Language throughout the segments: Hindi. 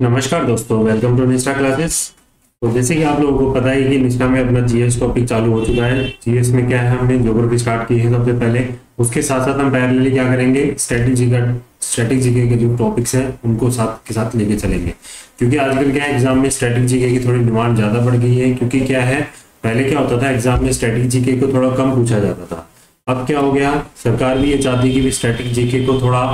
नमस्कार दोस्तों वेलकम टू निष्ठा क्लासेस तो जैसे कि आप लोगों को पता है कि निष्ठा में अपना जीएस टॉपिक चालू हो चुका है। जीएस में क्या है, हमने ज्योग्राफी स्टार्ट की है सबसे पहले। उसके साथ साथ हम पैरेलली क्या करेंगे? स्ट्रेटेजी का स्ट्रेटेजी के जो टॉपिक्स हैं, उनको साथ के साथ लेके चलेंगे। क्योंकि आजकल क्या एग्ज़ाम में स्ट्रेटेजी की थोड़ी डिमांड ज़्यादा बढ़ गई है। क्योंकि क्या है, पहले क्या होता था एग्ज़ाम में स्ट्रेटेजी के, को थोड़ा कम पूछा जाता था। अब क्या हो गया, सरकार भी ये चाहती है कि स्ट्रेटेजी के, को थोड़ा,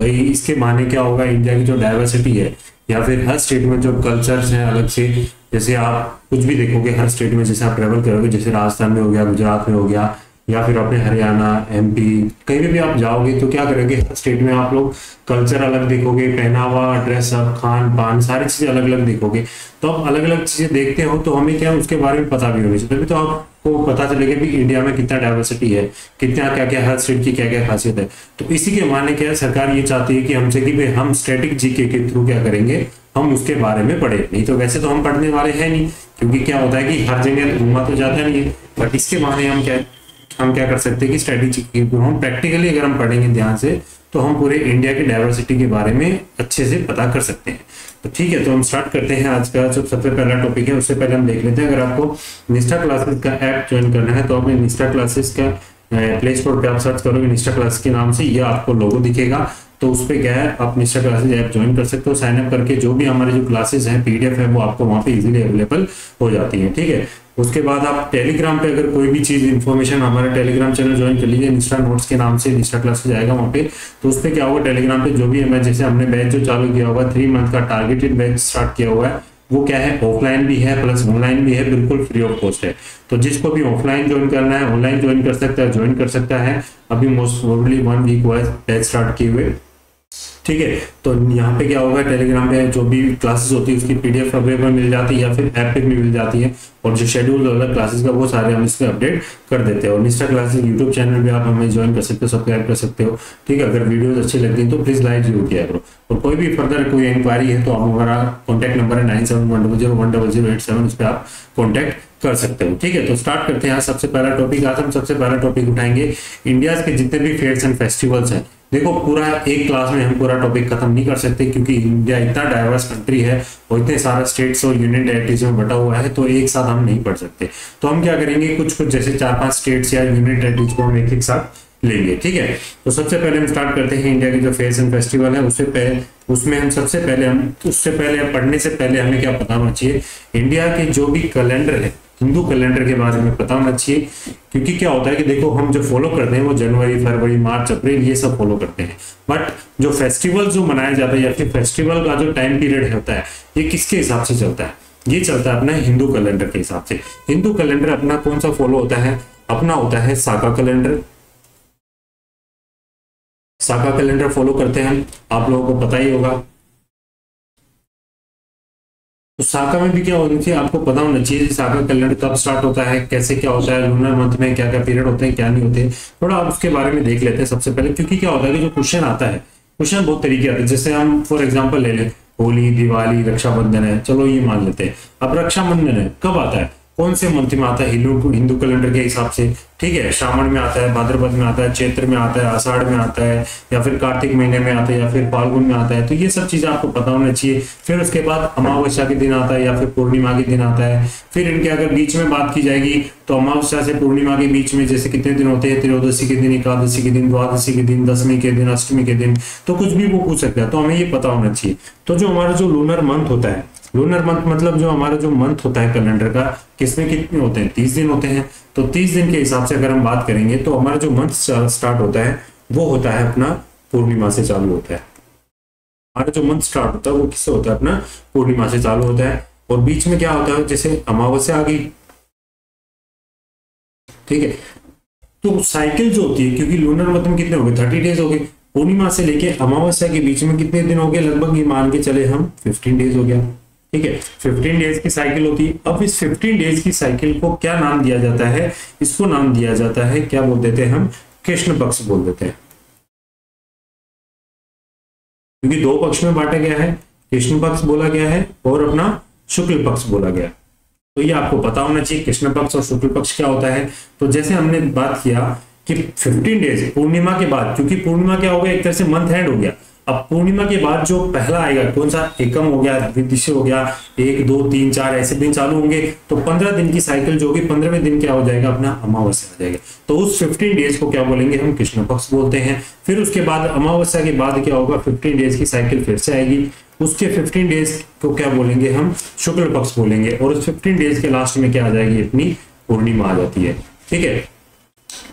भाई इसके माने क्या होगा इंडिया की जो डाइवर्सिटी है या फिर हर स्टेट में जो कल्चर्स हैं अलग से जैसे आप कुछ भी देखोगे हर स्टेट में जैसे आप ट्रेवल करोगे जैसे राजस्थान में हो गया गुजरात में हो गया या फिर अपने हरियाणा एमपी कहीं भी, आप जाओगे तो क्या करोगे हर स्टेट में आप लोग कल्चर अलग देखोगे पहनावा ड्रेसअप खान पान सारी चीज़ें अलग अलग देखोगे। तो आप अलग अलग चीज़ें देखते हो तो हमें क्या उसके बारे में पता भी होनी चाहिए। तभी तो आपको पता चलेगा कि इंडिया में कितना डाइवर्सिटी है, कितना क्या क्या हर स्टेट की क्या क्या खासियत है। तो इसी के माने क्या सरकार ये चाहती है कि हमसे कि भाई हम स्टेटिक जीके के थ्रू क्या करेंगे, हम उसके बारे में पढ़े। नहीं तो वैसे तो हम पढ़ने वाले हैं नहीं, क्योंकि क्या होता है कि हर जगह घूमा तो जाता नहीं है। बट इसके माने हम क्या हम क्या कर सकते हैं कि स्ट्रेटेजी हम प्रैक्टिकली अगर हम पढ़ेंगे ध्यान से तो हम पूरे इंडिया के डाइवर्सिटी के बारे में अच्छे से पता कर सकते हैं। तो ठीक है तो हम स्टार्ट करते हैं आज का जो सबसे पहला टॉपिक है, उससे पहले हम देख लेते हैं। अगर आपको निष्ठा क्लासेस का ऐप ज्वाइन करना है तो आपने निष्ठा क्लासेस का प्ले स्टोर पर आप सर्च करोगे निष्ठा क्लास के नाम से यह आपको लोगो दिखेगा। तो उस पर क्या है आप निष्ठा क्लासेज ऐप ज्वाइन कर सकते हो। साइन अप करके जो भी हमारे जो क्लासेस हैं पीडीएफ है, वो आपको वहाँ पे इजीली अवेलेबल हो जाती है, ठीक है? उसके बाद आप टेलीग्राम पे अगर कोई भी चीज़ इन्फॉर्मेशन हमारा टेलीग्राम चैनल ज्वाइन कर लीजिए इंस्टा नोट्स के नाम से निष्ठा क्लास जाएगा वहाँ पे। तो उस पर क्या होगा टेलीग्राम पे जो भी है जैसे हमने बैच जो चालू किया हुआ थ्री मंथ का टारगेटेड बैच स्टार्ट किया हुआ है, वो क्या है? ऑफलाइन भी है प्लस ऑनलाइन भी है, बिल्कुल फ्री ऑफ़ कॉस्ट है। तो जिसको भी ऑफलाइन ज्वाइन करना है ऑनलाइन ज्वाइन कर सकता है ज्वाइन कर सकता है। अभी मोस्ट प्रोबेबली वन वीक है बैच स्टार्ट किए हुए। ठीक है? तो यहाँ पे क्या होगा? टेलीग्राम पे जो भी क्लासेस होती है, उसकी पीडीएफ अवेलेबल मिल जाती है या फिर ऐप पे भी मिल जाती है। और जो शेड्यूल होगा क्लासेस का, वो सारे हम इसमें अपडेट कर देते हैं। और निस्टा क्लासेस यूट्यूब चैनल पे आप हमें ज्वाइन कर सकते हो सब्सक्राइब कर सकते हो। ठीक है? अगर वीडियोज़ अच्छी लगती है तो प्लीज़ लाइक ज़रूर किया करो। और कोई भी फर्दर कोई इंक्वायरी है तो हमारा कॉन्टैक्ट नंबर है नाइन सेवन वन डबल उस पर आप कॉन्टैक्ट कर सकते हो। ठीक है? तो स्टार्ट करते हैं सबसे पहला टॉपिक आज हम सबसे पहला टॉपिक उठाएँगे। इंडिया के जितने भी फेयर्स एंड फेस्टिवल्स हैं देखो, पूरा एक क्लास में हम पूरा टॉपिक खत्म नहीं कर सकते क्योंकि इंडिया इतना डाइवर्स कंट्री है और इतने सारे स्टेट्स और यूनियन टेरेटरीज में बटा हुआ है तो एक साथ हम नहीं पढ़ सकते। तो हम क्या करेंगे कुछ कुछ जैसे चार पाँच स्टेट्स या यूनियन टेरेटरीज को हम एक एक साथ लेंगे, ठीक है? तो सबसे पहले हम स्टार्ट करते हैं इंडिया के जो फेस एंड फेस्टिवल है, उससे पहले उसमें हम सबसे पहले हम, उससे पहले पढ़ने से पहले हमें क्या पता होना चाहिए? इंडिया के जो भी कैलेंडर है हिंदू कैलेंडर के बारे में पता होना चाहिए, क्योंकि क्या होता है कि देखो, हम जो फॉलो करते हैं वो जनवरी, फरवरी, मार्च, अप्रैल, ये सब फॉलो करते हैं। बट जो फेस्टिवल जो मनाया जाता है या फिर फेस्टिवल का जो टाइम पीरियड होता है, ये किसके हिसाब से चलता है? ये चलता है अपना हिंदू कैलेंडर के हिसाब से। हिंदू कैलेंडर अपना कौन सा फॉलो होता है? अपना होता है Saka calendar. Saka calendar follow करते हैं आप लोगों को पता ही होगा। तो शाखा में भी क्या होनी चाहिए आपको पता होना चाहिए शाखा कल्याण कब स्टार्ट होता है, कैसे क्या होता है लूनर मंथ में क्या क्या पीरियड होते हैं, क्या नहीं होते थोड़ा आप उसके बारे में देख लेते हैं सबसे पहले, क्योंकि क्या होता है कि जो क्वेश्चन आता है क्वेश्चन बहुत तरीके आते हैं। जैसे हम फॉर एग्ज़ाम्पल ले लें, होली, दिवाली, रक्षाबंधन है, चलो ये मान लेते हैं। अब रक्षाबंधन है, कब आता है? कौन से मंथ में आता है? हिंदू हिंदू कैलेंडर के हिसाब से। ठीक है, श्रावण में आता है, भाद्रपद में आता है, चैत्र में आता है, आषाढ़ में आता है, या फिर कार्तिक महीने में आता है, या फिर फाल्गुन में आता है। तो ये सब चीज़ें आपको पता होना चाहिए। फिर उसके बाद अमावस्या के दिन आता है, या फिर पूर्णिमा के दिन आता है। फिर इनके अगर बीच में बात की जाएगी तो अमावस्या से पूर्णिमा के बीच में जैसे कितने दिन होते हैं? त्रयोदशी के दिन, एकादशी के दिन, द्वादशी के दिन, दसवीं के दिन, अष्टमी के दिन तो कुछ भी वो पूछ सकता है। तो हमें ये पता होना चाहिए। तो जो हमारा जो लूनर मंथ होता है लूनर मंथ मतलब जो हमारा जो मंथ होता है कैलेंडर का, किसमें कितने होते हैं? तीस दिन होते हैं। तो तीस दिन के हिसाब से अगर हम बात करेंगे तो हमारा जो मंथ स्टार्ट होता है, वो होता है अपना पूर्णिमा से चालू होता है। हमारा जो मंथ स्टार्ट होता है, वो किससे होता है? अपना पूर्णिमा से चालू होता है। और बीच में क्या होता है? जैसे अमावस्या आ गई। ठीक है? तो साइकिल जो होती है, क्योंकि लूनर मंथ में कितने हो गए? थर्टी डेज़ हो गए। पूर्णिमा से लेके अमावस्या के बीच में कितने दिन हो गए? लगभग ये मान के चले हम फिफ्टीन डेज़ हो गया। ठीक है 15 डेज़ की साइकिल होती है। अब इस 15 डेज़ की साइकिल को क्या नाम दिया जाता है? इसको नाम दिया जाता है, क्या बोल देते हैं हम? कृष्ण पक्ष बोल देते हैं। क्योंकि दो पक्ष में बांटा गया है, कृष्ण पक्ष बोला गया है और अपना शुक्ल पक्ष बोला गया। तो ये आपको पता होना चाहिए, कृष्ण पक्ष और शुक्ल पक्ष क्या होता है। तो जैसे हमने बात किया कि 15 डेज़ पूर्णिमा के बाद, क्योंकि पूर्णिमा क्या हो गया? एक तरह से मंथ एंड हो गया। अब पूर्णिमा के बाद जो पहला आएगा, कौन सा? एकम हो गया द्विदिश हो गया, एक, दो, तीन, चार, ऐसे दिन चालू होंगे। तो पंद्रह दिन की साइकिल जो होगी, पंद्रहवें दिन क्या हो जाएगा? अपना अमावस्या हो जाएगा। तो उस फिफ्टीन डेज़ को क्या बोलेंगे हम? कृष्ण पक्ष बोलते हैं। फिर उसके बाद, अमावस्या के बाद क्या होगा? फिफ्टीन डेज़ की साइकिल फिर से आएगी। उसके 15 डेज़ को क्या बोलेंगे हम? शुक्ल पक्ष बोलेंगे। और उस 15 डेज़ के लास्ट में क्या आ जाएगी? अपनी पूर्णिमा आ जाती है। ठीक है?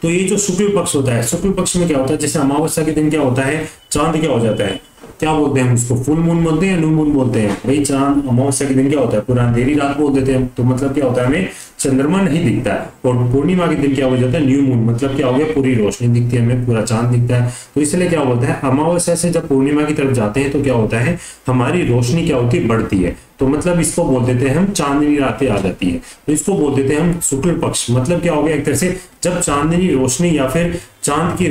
तो ये जो शुक्ल पक्ष होता है, शुक्ल पक्ष में क्या होता है? जैसे अमावस्या के दिन क्या होता है? चाँद क्या हो जाता है? क्या बोलते हैं हम उसको? फुल मून बोलते हैं न्यू मून बोलते हैं? भाई, चाँद अमावस्या के दिन क्या होता है? पूरा अंधेरी रात बोल देते हैं। तो मतलब क्या होता है हमें? चंद्रमा नहीं दिखता है। और पूर्णिमा के दिन क्या हो जाता है? न्यू मून मतलब क्या हो गया? पूरी रोशनी दिखती है हमें, पूरा चाँद दिखता है। तो इसलिए क्या बोलता है? अमावस्या से जब पूर्णिमा की तरफ़ जाते हैं तो क्या होता है? हमारी रोशनी क्या होती है? बढ़ती है। तो मतलब इसको बोल देते हैं हम चांदनी रातें आ जाती है। तो इसको बोल देते हैं हम शुक्ल पक्ष। मतलब क्या हो गया? एक तरह से जब चांदनी रोशनी या फिर चाँद की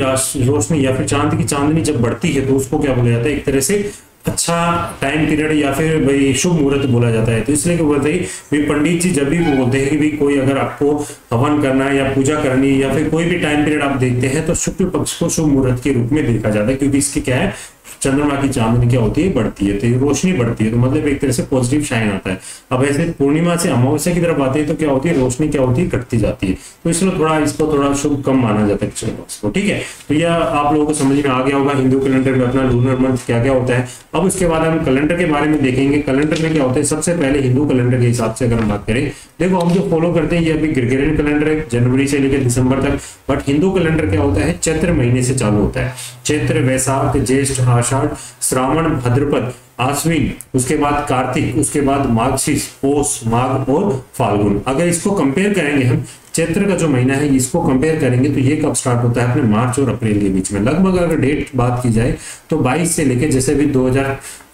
रोशनी या फिर चाँद की चांदनी जब बढ़ती है तो उसको क्या बोला जाता है? एक तरह से अच्छा टाइम पीरियड या फिर भाई शुभ मुहूर्त बोला जाता है। तो इसलिए क्या बोलते हैं पंडित जी जब भी बोलते हैं कि भाई कोई अगर आपको हवन करना है या पूजा करनी है या फिर कोई भी टाइम पीरियड आप देखते हैं तो शुक्ल पक्ष को शुभ मुहूर्त के रूप में देखा जाता है, क्योंकि इसके क्या है? चंद्रमा की चांदनी क्या होती है? बढ़ती है तो रोशनी बढ़ती है तो मतलब एक तरह से पॉजिटिव शाइन आता है। अब ऐसे पूर्णिमा से अमावस्या की तरफ़ आते है तो क्या होती है? रोशनी क्या होती है? घटती जाती है। तो इसलिए थोड़ा इसको थोड़ा शुभ कम माना जाता है चंद्रमा ठीक है? तो यह आप लोगों को समझ में आ गया होगा, हिंदू कैलेंडर में अपना लूनर मंथ क्या क्या होता है। अब उसके बाद हम कैलेंडर के बारे में देखेंगे। कैलेंडर में क्या होता है? सबसे पहले हिंदू कैलेंडर के हिसाब से अगर हम बात करें, देखो हम जो फॉलो करते हैं, ये अभी ग्रिगेरियन कैलेंडर है, जनवरी से लेकर दिसंबर तक। बट हिंदू कैलेंडर क्या होता है? चैत्र महीने से चालू होता है। चैत्र वैसाख ज्येष्ठ आषाढ़, श्रावण, भाद्रपद, आश्विन, उसके बाद कार्तिक, उसके बाद माघशीष पोष माघ और फाल्गुन। अगर इसको कंपेयर करेंगे हम, चैत्र का जो महीना है, इसको कंपेयर करेंगे तो ये कब स्टार्ट होता है अपने मार्च और अप्रैल के बीच में। लगभग अगर डेट बात की जाए तो 22 से लेके जैसे भी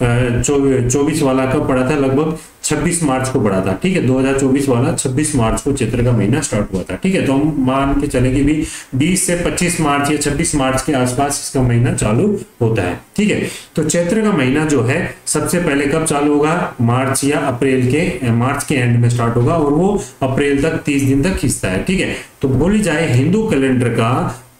2024 वाला कब पड़ा था, लगभग 26 मार्च को पड़ा था, ठीक है? 2024 वाला 26 मार्च को चैत्र का महीना स्टार्ट हुआ था, ठीक है? तो हम मान के चले कि भी 20 से 25 मार्च या 26 मार्च के आसपास इसका महीना चालू होता है, ठीक है? तो चैत्र का महीना जो है, सबसे पहले कब चालू होगा? मार्च या अप्रैल के मार्च के एंड में स्टार्ट होगा और वो अप्रैल तक तीस दिन तक खींचता है, ठीक है? तो बोली जाए हिंदू कैलेंडर का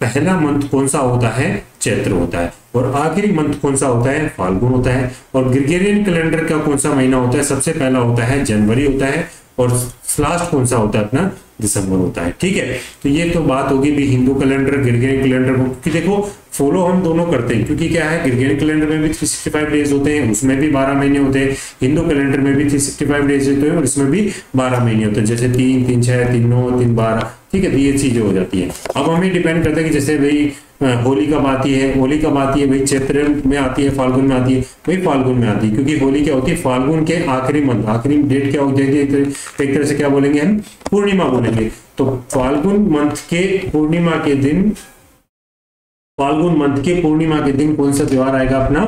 पहला मंथ कौन सा होता है? चैत्र होता है। और आखिरी मंथ कौन सा होता है? फाल्गुन होता है। और ग्रिगेरियन कैलेंडर का कौन सा महीना होता है? सबसे पहला होता है जनवरी होता है। और लास्ट कौन सा होता है? अपना दिसंबर होता है। ठीक है? तो ये तो बात होगी भी हिंदू कैलेंडर ग्रिगेरियन कैलेंडर क्योंकि देखो फॉलो हम दोनों करते हैं। क्योंकि क्या है? ग्रिगेरियन कैलेंडर में भी 365 डेज़ होते हैं। उसमें भी 12 महीने होते हैं। हिंदू कैलेंडर में भी 365 डेज़ होते हैं। और इसमें भी 12 महीने होते हैं। जैसे तीन तीन, छह, तीन, नौ, तीन, बारह। ठीक है तो ये चीज़ें हो जाती है। अब हमें डिपेंड करता है कि जैसे भाई होली कब आती है? होली कब आती है? भाई चैत्र में आती है, फाल्गुन में आती है? भाई, फाल्गुन में आती है, क्योंकि होली क्या होती है? फाल्गुन के आखिरी मंथ, आखिरी डेट क्या होती है एक तरह से क्या बोलेंगे हम? पूर्णिमा बोलेंगे। तो फाल्गुन मंथ के पूर्णिमा के दिन, फाल्गुन मंथ के पूर्णिमा के दिन कौन सा त्योहार आएगा? अपना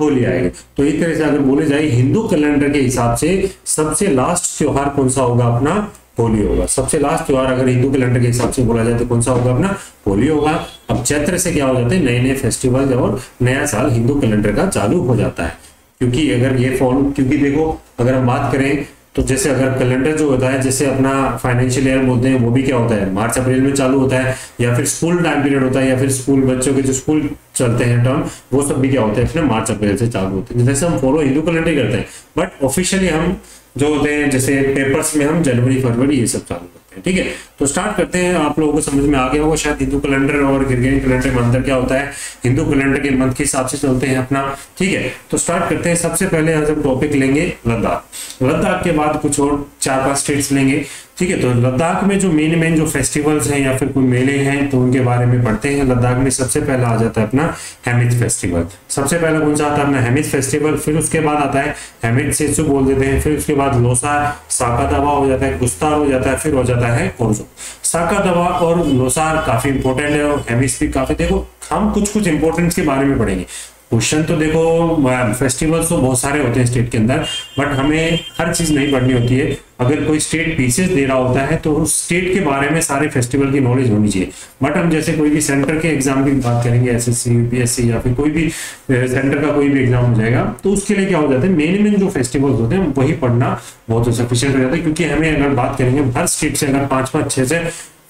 होली आएगा। तो एक तरह से अगर बोले जाए, हिंदू कैलेंडर के हिसाब से सबसे लास्ट त्योहार कौन सा होगा? अपना होली होगा। सबसे लास्ट त्योहार अगर हिंदू कैलेंडर के हिसाब से बोला जाए तो कौन सा होगा अपना? होली होगा। अब चैत्र से क्या हो जाते हैं? नए नए फेस्टिवल और नया साल हिंदू कैलेंडर का चालू हो जाता है। क्योंकि अगर ये फॉलो क्योंकि देखो, अगर हम बात करें तो जैसे अगर कैलेंडर जो होता है, जैसे अपना फाइनेंशियल ईयर बोलते हैं, वो भी क्या होता है? मार्च, अप्रैल में चालू होता है, या फिर स्कूल टाइम पीरियड होता है, या फिर स्कूल बच्चों के जो स्कूल चलते हैं टर्म वो सब भी क्या होते हैं? मार्च, अप्रैल से चालू होते हैं। जैसे हम फॉलो हिंदू कैलेंडर करते हैं। बट ऑफिशियली हम जो होते हैं, जैसे पेपर्स में हम जनवरी फरवरी ये सब चालू करते हैं, ठीक है? तो स्टार्ट करते हैं, आप लोगों को समझ में आ गया होगा शायद हिंदू कैलेंडर और गिरगियन कैलेंडर में क्या होता है। हिंदू कैलेंडर के मंथ के हिसाब से चलते हैं अपना, ठीक है? तो स्टार्ट करते हैं, सबसे पहले हम टॉपिक लेंगे लद्दाख। लद्दाख के बाद कुछ और चार पाँच स्टेट्स लेंगे। ठीक है तो लद्दाख में जो मेन मेन जो फेस्टिवल्स हैं या फिर कोई मेले हैं तो उनके बारे में पढ़ते हैं। लद्दाख में सबसे पहला आ जाता है अपना हेमिद फेस्टिवल सबसे पहला कौन सा आता है अपना हेमिद फेस्टिवल फिर उसके बाद आता है हेमिद सेसु बोल देते हैं। फिर उसके बाद लोसा साका दवा हो जाता है गुस्तार हो जाता है, फिर हो जाता है कोरजो साका दवा और लोसार काफ़ी इंपॉर्टेंट है और हेमिस भी काफ़ी देखो, हम कुछ कुछ इंपॉर्टेंस के बारे में पढ़ेंगे। क्वेश्चन तो देखो फेस्टिवल्स तो बहुत सारे होते हैं स्टेट के अंदर बट हमें हर चीज़ नहीं पढ़नी होती है। अगर कोई स्टेट पीसेस दे रहा होता है तो उस स्टेट के बारे में सारे फेस्टिवल की नॉलेज होनी चाहिए। बट हम जैसे कोई भी सेंटर के एग्ज़ाम की बात करेंगे एस एस यूपीएससी या फिर कोई भी सेंटर का कोई भी एग्ज़ाम हो जाएगा तो उसके लिए क्या हो जाता है मेन मेन जो फेस्टिवल्स होते हैं, वही पढ़ना बहुत सफिशियंट हो जाता है। क्योंकि हमें अगर बात करेंगे, हर स्टेट से अगर पाँच पाँच, छह से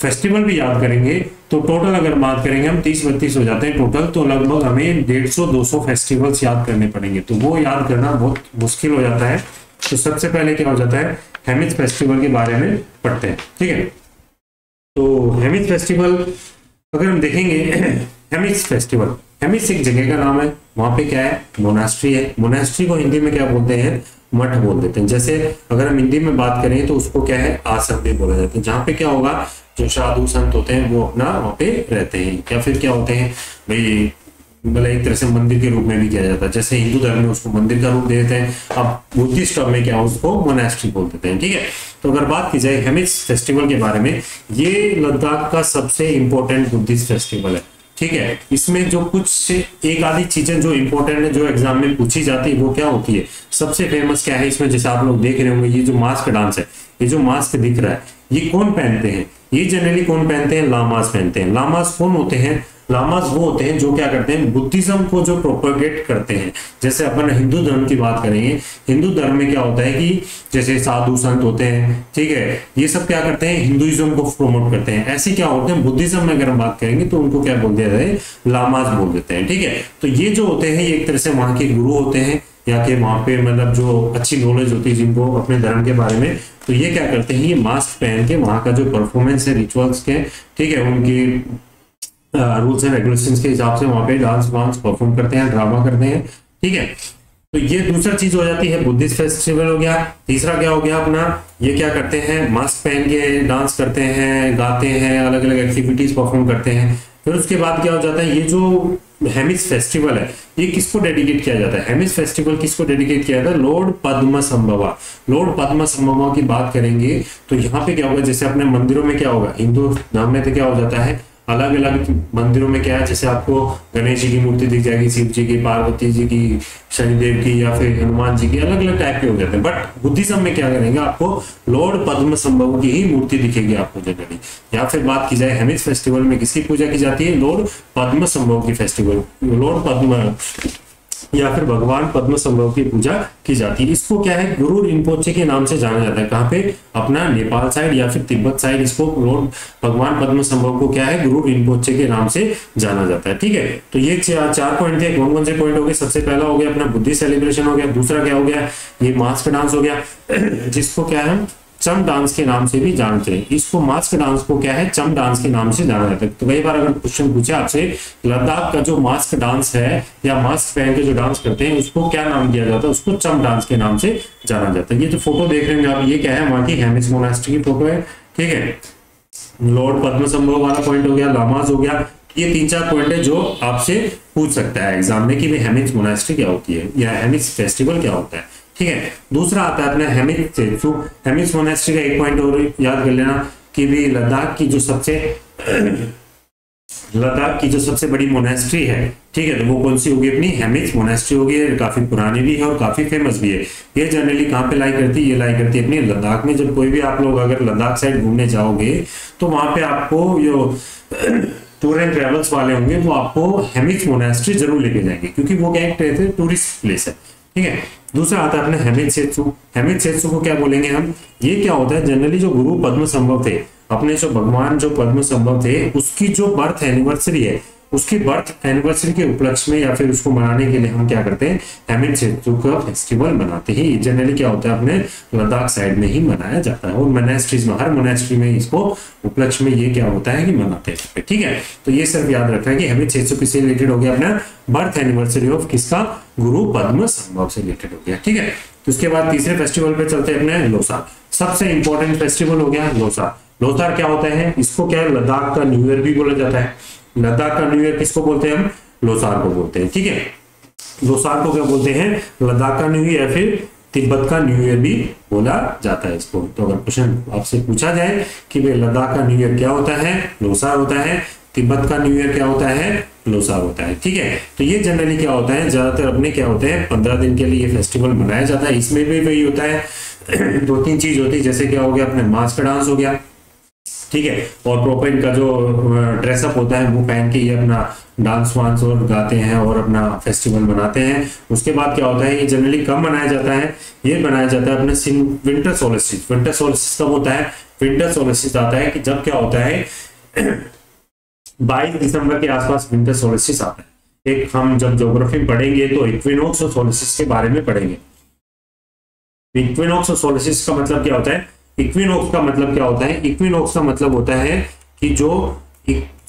फेस्टिवल भी याद करेंगे। तो टोटल अगर बात करेंगे, हम तीस बत्तीस हो जाते हैं टोटल तो लगभग हमें डेढ़ सौ, दो सौ फेस्टिवल्स याद करने पड़ेंगे। तो वो याद करना बहुत मुश्किल हो जाता है। तो सबसे पहले क्या हो जाता है? हेमिज फेस्टिवल के बारे में पढ़ते हैं, ठीक है? तो हेमिथ फेस्टिवल अगर हम देखेंगे हेमिज फेस्टिवल हेमिज एक जगह का नाम है, वहाँ पे क्या है? मोनास्ट्री है। मोनास्ट्री को हिंदी में क्या बोलते हैं? मठ बोल देते हैं। जैसे अगर हम हिंदी में बात करें तो उसको क्या है? आश्रम भी बोला जाता है। जहाँ पे क्या होगा? जो साधु संत होते हैं, वो अपना वहाँ पे रहते हैं। या फिर क्या होते हैं, भाई मतलब एक तरह से मंदिर के रूप में भी किया जाता है। जैसे हिंदू धर्म में उसको मंदिर का रूप देते हैं, अब बुद्धिस्ट धर्म में क्या, उसको मोनेस्ट्री बोल देते हैं, ठीक है? तो अगर बात की जाए हेमिस फेस्टिवल के बारे में, ये लद्दाख का सबसे इंपॉर्टेंट बुद्धिस्ट फेस्टिवल है, ठीक है? इसमें जो कुछ एक आधी चीज़ें जो इंपॉर्टेंट है, जो एग्ज़ाम में पूछी जाती है, वो क्या होती है? सबसे फ़ेमस क्या है इसमें, जैसे आप लोग देख रहे होंगे, ये जो मास्क डांस है, ये जो मास्क दिख रहा है ये कौन पहनते हैं? ये जनरली कौन पहनते हैं? लामास पहनते हैं। लामास कौन होते हैं? लामास वो होते हैं जो क्या करते हैं? बुद्धिज्म को जो प्रोपोगेट करते हैं। जैसे अपन हिंदू धर्म की बात करेंगे, हिंदू धर्म में क्या होता है कि जैसे साधु संत होते हैं, ठीक है? ये सब क्या करते हैं? हिंदुइज्म को प्रमोट करते हैं। ऐसे क्या होते हैं? बुद्धिज्म में अगर हम बात करेंगे तो उनको क्या बोल दिया जाए लामास बोल देते हैं, ठीक है? तो ये जो होते हैं, ये एक तरह से वहाँ के गुरु होते हैं। या कि वहाँ पे मतलब जो अच्छी नॉलेज होती है जिनको अपने धर्म के बारे में तो ये क्या करते हैं, ये मास्क पहन के वहाँ का जो परफॉर्मेंस है रिचुअल्स के, ठीक है, उनकी रूल्स एंड रेगुलेशन के हिसाब से वहाँ पे डांस वांस परफॉर्म करते हैं ड्रामा करते हैं, ठीक है। तो ये दूसरा चीज़ हो जाती है बुद्धिस्ट फेस्टिवल हो गया, तीसरा क्या हो गया अपना, ये क्या करते हैं मास्क पहन के डांस करते हैं, गाते हैं अलग अलग एक्टिविटीज़ परफॉर्म करते हैं, फिर उसके बाद क्या हो जाता है, ये जो हेमिस फेस्टिवल है। ये किसको डेडिकेट किया जाता है? हेमिस फेस्टिवल किसको डेडिकेट किया जाता है? लॉर्ड पद्म संभवा लॉर्ड पद्म संभवा की बात करेंगे तो यहाँ पे क्या होगा? जैसे अपने मंदिरों में क्या होगा? हिंदू नाम में तो क्या हो जाता है? अलग अलग मंदिरों में क्या है, जैसे आपको गणेश जी की मूर्ति दिख जाएगी, शिव जी की, पार्वती जी की, शनिदेव की या फिर हनुमान जी की अलग अलग टाइप के हो जाते हैं। बट बुद्धिज्म में क्या करेंगे आपको लॉर्ड पद्म संभव की ही मूर्ति दिखेगी आपको जनरली या फिर बात की जाए हेमिस फेस्टिवल में किसकी पूजा की जाती है? लॉर्ड पद्म संभव की फेस्टिवल लॉर्ड पद्म या फिर भगवान पद्म संभव की पूजा की जाती है। इसको क्या है? गुरु रिम्पोचे के नाम से जाना जाता है। कहाँ पे? अपना नेपाल साइड या फिर तिब्बत साइड इसको भगवान पद्म संभव को क्या है? गुरु रिम्पोचे के नाम से जाना जाता है। ठीक है? तो ये चार पॉइंट थे। कौन कौन से पॉइंट हो गए? सबसे पहला हो गया अपना बुद्धि सेलिब्रेशन हो गया। दूसरा क्या हो गया? ये मास्क डांस हो गया। जिसको क्या है? चम डांस के नाम से भी जानते हैं। इसको मास्क डांस को क्या है? चम डांस के नाम से जाना जाता है। तो कई बार अगर क्वेश्चन पूछे आपसे, लद्दाख का जो मास्क डांस है या मास्क पहन के जो डांस करते हैं, उसको क्या नाम दिया जाता है? उसको चम डांस के नाम से जाना जाता है। ये जो फ़ोटो देख रहे हैं, आप ये क्या है? वहाँ की हेमिस मोनास्ट्री की फ़ोटो है। ठीक है? लॉर्ड पद्म संभव वाला पॉइंट हो गया लामाज हो गया। ये तीन चार पॉइंट है जो आपसे पूछ सकता है। एग्ज़ाम में कि हेमिस मोनास्ट्री क्या होती है? या हेमिस फेस्टिवल क्या होता है? ठीक है, दूसरा आता है अपना हेमिस तो हेमिस मोनेस्ट्री का एक पॉइंट और याद कर लेना कि भी लद्दाख की जो सबसे, लद्दाख की जो सबसे बड़ी मोनेस्ट्री है, ठीक है तो वो कौन सी होगी अपनी? हेमिस मोनेस्ट्री होगी काफ़ी पुरानी भी है और काफ़ी फ़ेमस भी है। ये जनरली कहाँ पे लाई करती? है ये लाई करती है अपनी लद्दाख में। जब कोई भी आप लोग अगर लद्दाख साइड घूमने जाओगे तो वहाँ पे आपको जो टूर एंड ट्रेवल्स वाले होंगे, वो आपको हेमिस मोनेस्ट्री ज़रूर लेके जाएँगे, क्योंकि वो क्या एक टूरिस्ट प्लेस है। ठीक है? दूसरा आता है अपने हेमित सेतु हेमित सेतु को क्या बोलेंगे हम? ये क्या होता है? जनरली जो गुरु पद्म संभव थे, अपने जो भगवान जो पद्म संभव थे, उसकी जो बर्थ एनिवर्सरी है उसकी बर्थ एनिवर्सरी के उपलक्ष्य में या फिर उसको मनाने के लिए हम क्या करते हैं? हेमित सेतु का फेस्टिवल मनाते हैं। जनरली क्या होता है, अपने लद्दाख साइड में ही मनाया जाता है। और मोनेस्ट्रीज में, हर मोनेस्ट्री में इसको उपलक्ष्य में ये क्या होता है कि मनाते हैं। ठीक है? तो ये सिर्फ़ याद रखना है कि हेमित सेतु किससे रिलेटेड हो गया अपना बर्थ एनिवर्सरी ऑफ़ किसका? गुरु पद्म संभव से रिलेटेड हो गया। ठीक है? तो उसके बाद तीसरे फेस्टिवल पे चलते हैं अपने लोसा सबसे इंपॉर्टेंट फेस्टिवल हो गया लोसा लोसार क्या होता है? इसको क्या लद्दाख का न्यू ईयर भी बोला जाता है। लद्दाख का न्यू ईयर किसको बोलते हैं हम? लोसार को बोलते हैं, ठीक है? लोसार को क्या बोलते हैं? लद्दाख का न्यू ईयर फिर तिब्बत का न्यू ईयर भी बोला जाता है इसको। तो अगर क्वेश्चन आपसे पूछा जाए कि भाई लद्दाख का न्यू ईयर क्या होता है? लोसार होता है। तिब्बत का न्यू ईयर क्या होता है? लोसार होता है, ठीक है? तो ये जनरली क्या होता है? ज़्यादातर अपने क्या होते हैं? पंद्रह दिन के लिए फेस्टिवल मनाया जाता है। इसमें भी वही होता है। दो तीन चीज़ होती है, जैसे क्या हो गया? अपने मास्क डांस हो गया। ठीक है? और प्रॉपर इनका जो ड्रेसअप होता है, वो पहन के ये अपना डांस वांस और गाते हैं और अपना फेस्टिवल मनाते हैं। उसके बाद क्या होता है, ये जनरली कब मनाया जाता है? ये मनाया जाता है अपने विंटर सोलिस्टिस विंटर सोलिस्टिस कब होता है? विंटर सोलिस्टिस आता है कि जब क्या होता है, बाईस दिसंबर के आसपास विंटर सोलिस्टिस आता है। एक हम जब ज्योग्राफी पढ़ेंगे तो इक्विनोक्स और सोलिस्टिस के बारे में पढ़ेंगे। इक्विनोक्स और सोलिस्टिस का मतलब क्या होता है? इक्विनोक्स का मतलब क्या होता है? इक्विनोक्स का मतलब होता है कि जो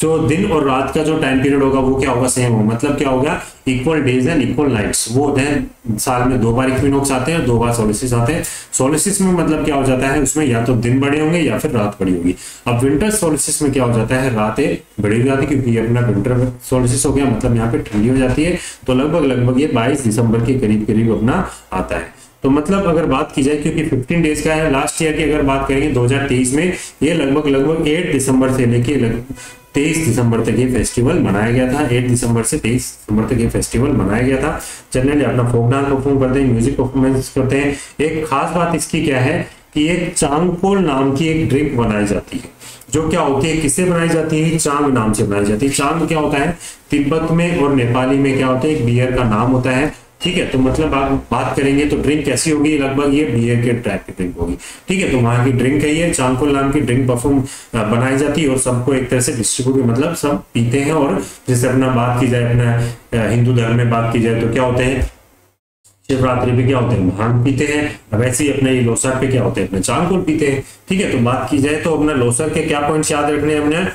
जो दिन और रात का जो टाइम पीरियड होगा, वो क्या होगा? सेम हो मतलब क्या होगा? Equal days and equal nights वो होते हैं साल में दो बार इक्विनोक्स आते हैं दो बार सोलिसिस आते हैं। सोलिसिस में मतलब क्या हो जाता है? उसमें या तो दिन बड़े होंगे या फिर रात बड़ी होगी। अब विंटर सोलिसिस में क्या हो जाता है? रातें बड़ी हो जाती है क्योंकि अपना विंटर सोलिसिस हो गया। मतलब यहाँ पे ठंडी हो जाती है। तो लगभग लगभग ये बाईस दिसंबर के करीब करीब अपना आता है। तो मतलब अगर बात की जाए, क्योंकि 15 डेज़ का है लास्ट ईयर की अगर बात करेंगे 2023 में, ये लगभग लगभग 8 दिसंबर से लेके तेईस दिसंबर तक ये फेस्टिवल मनाया गया था। एट दिसंबर से तेईस दिसंबर तक ये फेस्टिवल मनाया गया था। जनरली अपना फोक डांस परफॉर्म करते हैं म्यूज़िक परफॉर्मेंस करते हैं। एक खास बात इसकी क्या है कि एक चांगकोल नाम की एक ड्रिंक बनाई जाती है, जो क्या होती है, किससे बनाई जाती है? चांग नाम से बनाई जाती है। चांग क्या होता है? तिब्बत में और नेपाली में क्या होता है? एक बियर का नाम होता है। ठीक है तो मतलब आप बात करेंगे तो ड्रिंक कैसी होगी? लगभग ये बियर के टाइप की ड्रिंक होगी। ठीक है तो वहाँ की ड्रिंक है ये चांकुल नाम की ड्रिंक परफॉर्म बनाई जाती है और सबको एक तरह से डिस्ट्रीब्यूट मतलब सब पीते हैं और जैसे अपना बात की जाए, अपना हिंदू धर्म में बात की जाए तो क्या होते हैं? शिवरात्रि पे क्या होते हैं? भाँग पीते हैं। वैसे ही अपने लोसर पे क्या होते हैं? अपने चांकुल पीते हैं। ठीक है तो बात की जाए तो अपना लोसर के क्या पॉइंट्स याद रखने हैं अपने?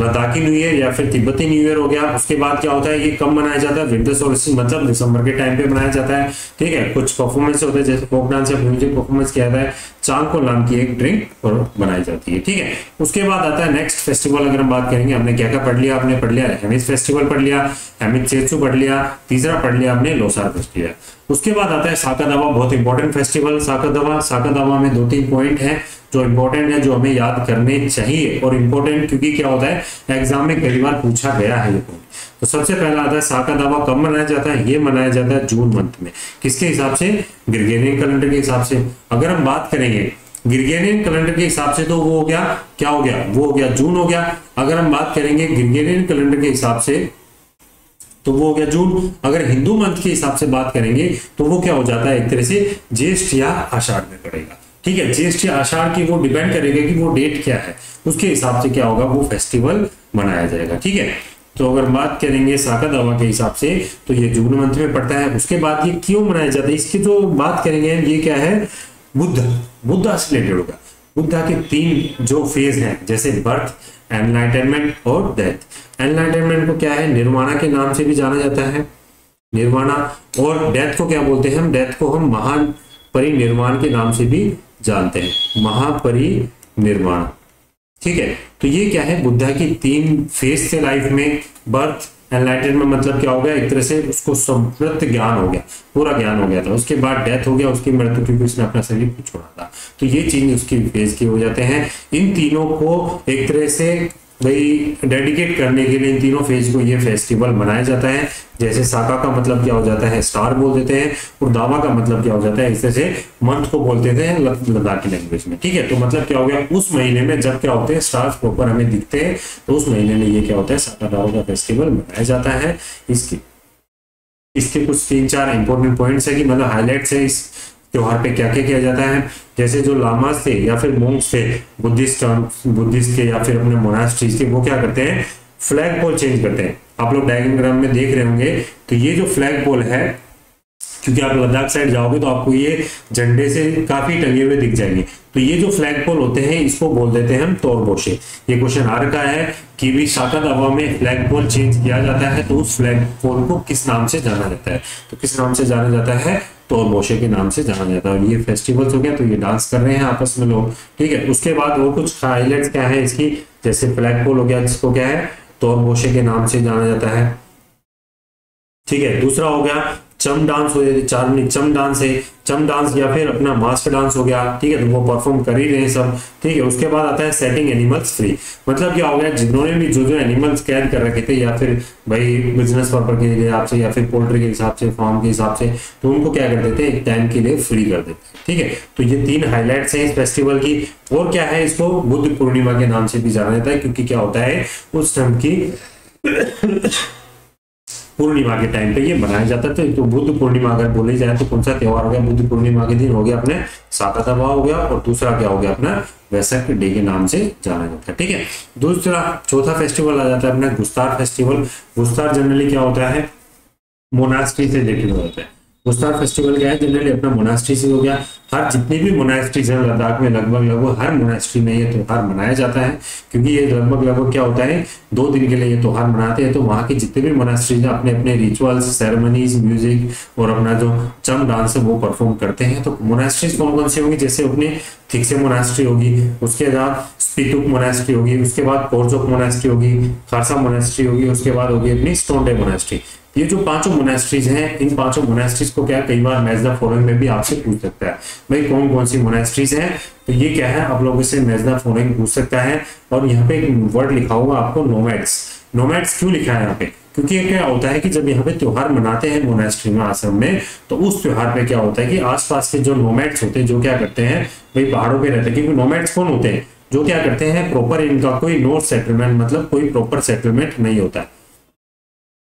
लद्दाखी न्यू ईयर या फिर तिब्बती न्यू ईयर हो गया, उसके बाद क्या होता है ये कब मनाया जाता है विंटर सोलिस्टिस मतलब दिसंबर के टाइम पे मनाया जाता है। ठीक है, कुछ परफॉर्मेंस होते हैं, जैसे फोक डांस या म्यूज़िक परफॉर्मेंस किया जाता है, चाँद को नाम की एक ड्रिंक और बनाई जाती है। ठीक है, उसके बाद आता है नेक्स्ट फेस्टिवल अगर हम बात करेंगे, हमने क्या क्या पढ़ लिया? आपने पढ़ लिया हेमिज फेस्टिवल पढ़ लिया हेमिज चेचू पढ़ लिया, तीसरा पढ़ लिया आपने लोसार फेस्टिवल उसके बाद आता है साका दवा बहुत इंपॉर्टेंट फेस्टिवल साका दवा साका दवा में दो तीन पॉइंट है। जो इंपॉर्टेंट है, जो हमें याद करने चाहिए और इंपॉर्टेंट क्योंकि क्या होता है एग्ज़ाम में कई बार पूछा गया है ये तो सबसे पहला आता है साका दावा कब मनाया जाता है? ये मनाया जाता है जून मंथ में। किसके हिसाब से? ग्रिगेरियन कैलेंडर के हिसाब से। अगर हम बात करेंगे ग्रिगेरियन कैलेंडर के हिसाब से तो वो हो गया, क्या हो गया? वो हो गया, जून हो गया। अगर हम बात करेंगे ग्रिगेरियन कैलेंडर के हिसाब से तो वो हो गया जून। अगर हिंदू मंथ के हिसाब से बात करेंगे तो वो क्या हो जाता है? एक तरह से ज्येष्ठ या आषाढ़ में पड़ेगा। ठीक है ज्येष्ठ आषाढ़ की वो डिपेंड करेगा कि वो डेट क्या है। उसके हिसाब से क्या होगा, वो फेस्टिवल मनाया जाएगा, ठीक है? तो अगर बात करेंगे साका दवा के हिसाब से तो ये जून मंथ में पड़ता है। उसके बाद ये क्यों मनाया जाता है, इसकी जो बात करेंगे ये क्या है? बुद्ध, बुद्धा से रिलेटेड होगा। बुद्धा के तीन जो फ़ेज़ हैं, जैसे बर्थ एनलाइटनमेंट और डेथ एनलाइटनमेंट को क्या है? निर्माणा के नाम से भी जाना जाता है। निर्वाणा और डेथ को क्या बोलते हैं हम? डेथ को हम महान परिनिर्माण के नाम से भी जानते हैं। महापरिनिर्वाण। ठीक है? तो ये क्या है? बुद्धा की तीन फ़ेज़ थे लाइफ में। बर्थ एनलाइटनमेंट मतलब क्या हो गया? एक तरह से उसको समृद्ध ज्ञान हो गया। पूरा ज्ञान हो गया था। उसके बाद डेथ हो गया, उसकी मृत्यु, क्योंकि उसने अपना शरीर छोड़ा था। तो ये चीज़ उसकी फ़ेज़ के हो जाते हैं। इन तीनों को एक तरह से भाई डेडिकेट करने के लिए इन तीनों फ़ेज़ को ये फेस्टिवल मनाया जाता है। जैसे साका का मतलब क्या हो जाता है स्टार बोल देते हैं, और दावा का मतलब क्या हो जाता है, इस से मंथ को बोलते हैं लद्दाखी लैंग्वेज में, ठीक है? तो मतलब क्या हो गया, उस महीने में जब क्या होते हैं स्टार्स प्रॉपर हमें दिखते हैं तो उस महीने में ये क्या होता है, साका दावा का फेस्टिवल मनाया जाता है। इसकी, इसके कुछ तीन चार इंपॉर्टेंट पॉइंट्स है कि मतलब हाईलाइट्स है इस त्योहार पे क्या क्या किया जाता है? जैसे जो लामास थे या फिर मोंग्स थे बुद्धिस्ट बुद्धिस्ट के या फिर अपने मोनास्ट्रीज के, वो क्या करते हैं? फ्लैग पोल चेंज करते हैं। आप लोग डायग्राम में देख रहे होंगे। तो ये जो फ्लैग पोल है, क्योंकि आप लद्दाख साइड जाओगे तो आपको ये झंडे से काफ़ी टंगे हुए दिख जाएँगे। तो ये जो फ्लैग पोल होते हैं, इसको बोल देते हैं हम तोरबोशे ये क्वेश्चन आ रखा है कि भी शाकत हवा में फ्लैग पोल चेंज किया जाता है तो उस फ्लैग पोल को किस नाम से जाना जाता है? तो किस नाम से जाना जाता है? तोरबोशे के नाम से जाना जाता है। और ये फेस्टिवल्स हो गया तो ये डांस कर रहे हैं आपस में लोग। ठीक है, उसके बाद वो कुछ हाईलाइट क्या है इसकी? जैसे फ्लैग पोल हो गया, जिसको क्या है? तोरबोशे के नाम से जाना जाता है। ठीक है, दूसरा हो गया चम डांस हो जाए चार चम डांस है, चम डांस या फिर अपना मास्क डांस हो गया, ठीक है तो वो परफॉर्म कर ही रहे हैं सब, ठीक है, उसके बाद आता है सेटिंग एनिमल्स फ्री मतलब क्या हो गया, जिन्होंने भी जो जो एनिमल्स कैद कर रखे थे, या फिर भाई बिज़नेस पर्पज के हिसाब से, या फिर पोल्ट्री के हिसाब से फार्म के हिसाब से तो उनको क्या कर देते हैं टाइम के लिए फ्री कर देते ठीक है? तो ये तीन हाईलाइट्स हैं इस फेस्टिवल की, और क्या है इसको बुद्ध पूर्णिमा के नाम से भी जाना जाता है, क्योंकि क्या होता है, उस टाइम की पूर्णिमा के टाइम पे ये मनाया जाता है तो बुद्ध पूर्णिमा अगर बोली जाए तो कौन सा त्यौहार हो गया? बुद्ध पूर्णिमा के दिन हो गया अपने सात हो गया और दूसरा क्या हो गया? अपना वैसाख डे के नाम से जाना जाता है, ठीक है? दूसरा, चौथा फेस्टिवल आ जाता है अपना गुस्तार फेस्टिवल गुस्तार जनरली क्या होता है? मोनास्ट्री से रिलेटेड होता है। गुस्तार फेस्टिवल क्या है जनरली अपना मोनास्ट्री से हो गया। हर जितनी भी मोनास्ट्रीज हैं, लद्दाख में लगभग लगभग हर मोनास्ट्री में ये त्यौहार मनाया जाता है, क्योंकि ये लगभग लगभग क्या होता है, दो दिन के लिए ये त्यौहार मनाते हैं तो वहाँ के जितने भी मोनास्ट्रीज हैं, अपने अपने रिचुअल्स सेरेमनीज म्यूज़िक और अपना जो चम डांस है, वो परफॉर्म करते हैं। तो मोनास्ट्रीज कौन कौन सी होंगी? जैसे अपनी थिक्से मोनास्ट्री होगी, उसके बाद स्पीतुक मोनास्ट्री होगी, उसके बाद पोर्चोक मोनास्ट्री होगी खारसा मोनास्ट्री होगी, उसके बाद होगी अपनी स्टोनडे मोनास्ट्री ये जो पाँचों मोनेस्ट्रीज हैं, इन पाँचों मोनेस्ट्रीज को क्या कई बार मैजदा फोरम में भी आपसे पूछ सकता है, भाई कौन कौन सी मोनेस्ट्रीज हैं? तो ये क्या है, आप लोगों से मैजदा फोरम पूछ सकता है, और यहाँ पे एक वर्ड लिखा होगा आपको नोमैड्स नोमैड्स क्यों लिखा है यहाँ पे? क्योंकि क्या होता है कि जब यहाँ पे त्योहार मनाते हैं मोनेस्ट्री में, आश्रम में तो उस त्योहार पे क्या होता है कि आसपास के जो नोमैट्स होते हैं, जो क्या करते हैं, भाई, पहाड़ों पे रहते हैं, क्योंकि नोमैट्स कौन होते हैं? जो क्या करते हैं प्रॉपर इनका कोई नो सेटलमेंट मतलब कोई प्रॉपर सेटलमेंट नहीं होता। है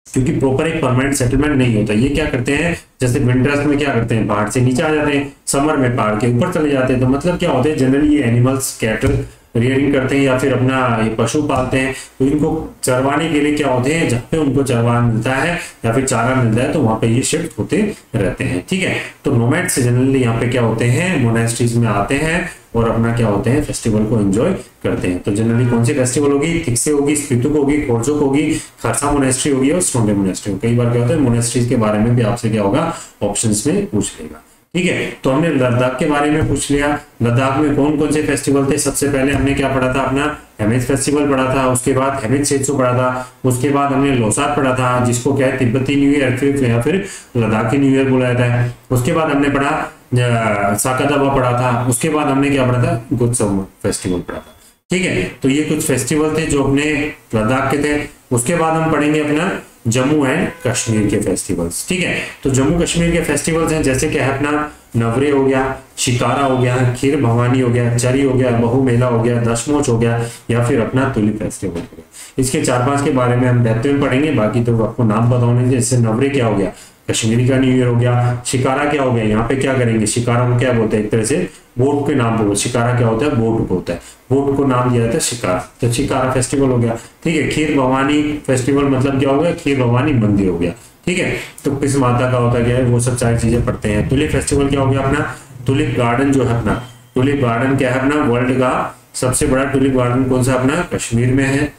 क्योंकि प्रॉपर एक परमानेंट सेटलमेंट नहीं होता। ये क्या करते हैं? जैसे विंटर्स में क्या करते हैं? पहाड़ से नीचे आ जाते हैं। समर में पहाड़ के ऊपर चले जाते हैं। तो मतलब क्या होता है? जनरली ये एनिमल्स कैटल रियरिंग करते हैं या फिर अपना ये पशु पालते हैं। तो इनको चरवाने के लिए क्या होते हैं? जहाँ पे उनको चरवा मिलता है या फिर चारा मिलता है तो वहाँ पे ये शिफ्ट होते रहते हैं। ठीक है? तो मोमेंट्स जनरली यहाँ पे क्या होते हैं? मोनेस्ट्रीज में आते हैं। और अपना क्या होते हैं फेस्टिवल को एंजॉय करते हैं। तो जनरली कौन सी फेस्टिवल होगी? थिक्से होगी स्पितुक होगी खोरचुक होगी खरसा मोनेस्ट्री होगी और स्टोंडे मोनेस्ट्री होगी। कई बार क्या होता है मोनेस्ट्रीज के बारे में भी आपसे क्या होगा ऑप्शन में पूछ लेगा। ठीक है तो हमने लद्दाख के बारे में पूछ लिया। लद्दाख में कौन कौन से फेस्टिवल थे? सबसे पहले हमने क्या पढ़ा था? अपना हेमेज फेस्टिवल पढ़ा था, उसके बाद हेमिज सेत्सो पढ़ा था, उसके बाद हमने लोसार पढ़ा था, जिसको क्या है तिब्बती न्यू ईयर फिर या फिर लद्दाखी न्यू ईयर बुलाया था। उसके बाद हमने पढ़ा साकादाबा पढ़ा था। उसके बाद हमने क्या पढ़ा था? गुत्सव फेस्टिवल पढ़ा था। ठीक है? तो ये कुछ फेस्टिवल थे जो अपने लद्दाख के थे। उसके बाद हम पढ़ेंगे अपना जम्मू एंड कश्मीर के फेस्टिवल्स। ठीक है? तो जम्मू कश्मीर के फेस्टिवल्स हैं, जैसे क्या है अपना नवरे हो गया, शिकारा हो गया, खीर भवानी हो गया, चरी हो गया, बहु मेला हो गया, दशमोच हो गया, या फिर अपना तुली फेस्टिवल हो गया। इसके चार पाँच के बारे में हम डेप्थ में पढ़ेंगे, बाकी तो आपको नाम पता होने जैसे नवरे क्या हो गया? कश्मीरी का न्यू ईयर हो गया, शिकारा क्या हो गया? यहाँ पे क्या करेंगे? शिकारा को क्या बोलते हैं? एक तरह से बोट के नाम पे शिकारा क्या होता है? बोट होता है। बोट को नाम दिया जाता है शिकारा। तो शिकारा फेस्टिवल हो गया। ठीक है, खीर भवानी फेस्टिवल मतलब क्या हो गया? खीर भवानी मंदिर हो गया। ठीक है तो किस माता का होता क्या है? वो सब सारी चीज़ें पढ़ते हैं। तुलिप फेस्टिवल क्या हो गया अपना? टुलिप गार्डन जो है अपना। टुलिप गार्डन क्या है अपना? वर्ल्ड का सबसे बड़ा टुलिप गार्डन कौन सा अपना? कश्मीर में है।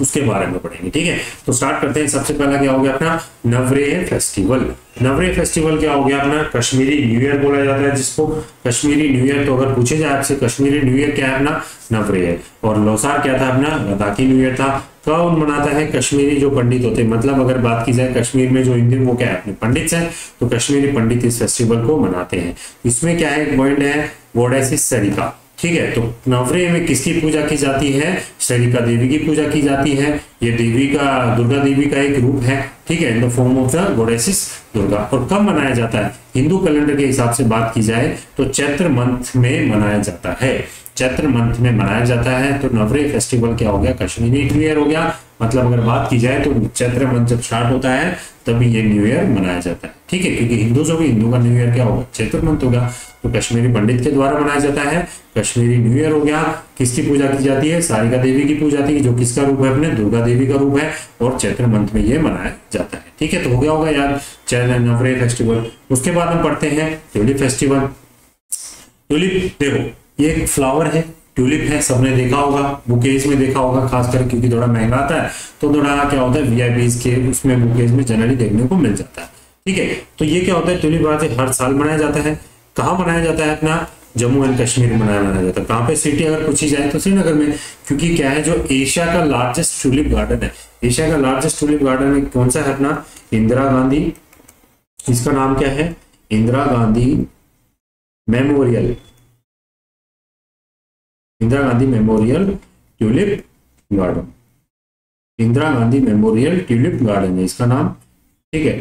उसके बारे में पढ़ेंगे, ठीक है? तो स्टार्ट करते हैं। सबसे पहला क्या हो गया अपना? नवरे फेस्टिवल नवरे फेस्टिवल क्या हो गया अपना? कश्मीरी न्यू ईयर बोला जाता है, जिसको कश्मीरी न्यू ईयर तो अगर पूछे जाए आपसे, कश्मीरी न्यू ईयर क्या है अपना? नवरे है। और लोसार क्या था अपना? लद्दाखी न्यू ईयर था। कौन मनाता है कश्मीरी जो पंडित होते हैं? मतलब अगर बात की जाए कश्मीर में जो हिंदू वो क्या है? अपने पंडित हैं। तो कश्मीरी पंडित इस फेस्टिवल को मनाते हैं। इसमें क्या है? पॉइंट है गोडेसिस सरिका ठीक है तो नवरे में किसकी पूजा की जाती है? सरिका देवी की पूजा की जाती है। ये देवी का, दुर्गा देवी का एक रूप है, ठीक है in the form of the goddesses Durga, और कब मनाया जाता है? हिंदू कैलेंडर के हिसाब से बात की जाए तो चैत्र मंथ में मनाया जाता है। चैत्र मंथ में मनाया जाता है तो नवरे फेस्टिवल क्या हो गया? कश्मीरी ईयर हो गया। मतलब अगर बात की जाए तो चैत्र मंथ जब स्टार्ट होता है, तभी ये न्यू ईयर मनाया जाता है। ठीक है? क्योंकि हिंदू जो भी हिंदू का न्यू ईयर क्या होगा? चैत्र मंथ होगा तो कश्मीरी पंडित के द्वारा मनाया जाता है। कश्मीरी न्यू ईयर हो गया, किसकी पूजा की जाती है? सारिका देवी की पूजा है जो किसका रूप है अपने? दुर्गा देवी का रूप है, और चैत्र मंथ में ये मनाया जाता है। ठीक है? तो हो गया होगा यार चैत्र नवरे फेस्टिवल उसके बाद हम पढ़ते हैं ट्यूलिप फेस्टिवल ट्यूलिप देखो, ये एक फ्लावर है ट्यूलिप है, सबने देखा होगा बुकेज में देखा होगा, खासकर क्योंकि थोड़ा महँगा आता है तो थोड़ा क्या होता है वीआईपीज के उसमें बुकेज में जनरली देखने को मिल जाता है, ठीक है? तो ये क्या होता है, ट्यूलिप बात हर साल मनाया जाता है। कहाँ मनाया जाता है अपना? जम्मू एंड कश्मीर में मनाया जाता है। कहाँ पे सिटी अगर पूछी जाए तो श्रीनगर में, क्योंकि क्या है, जो एशिया का लार्जेस्ट ट्यूलिप गार्डन है एशिया का लार्जेस्ट ट्यूलिप गार्डन में कौन सा है अपना? इंदिरा गांधी। इसका नाम क्या है? Indira Gandhi memorial Indira Gandhi memorial tulip garden. Indira Gandhi memorial tulip garden है, इसका नाम। ठीक है।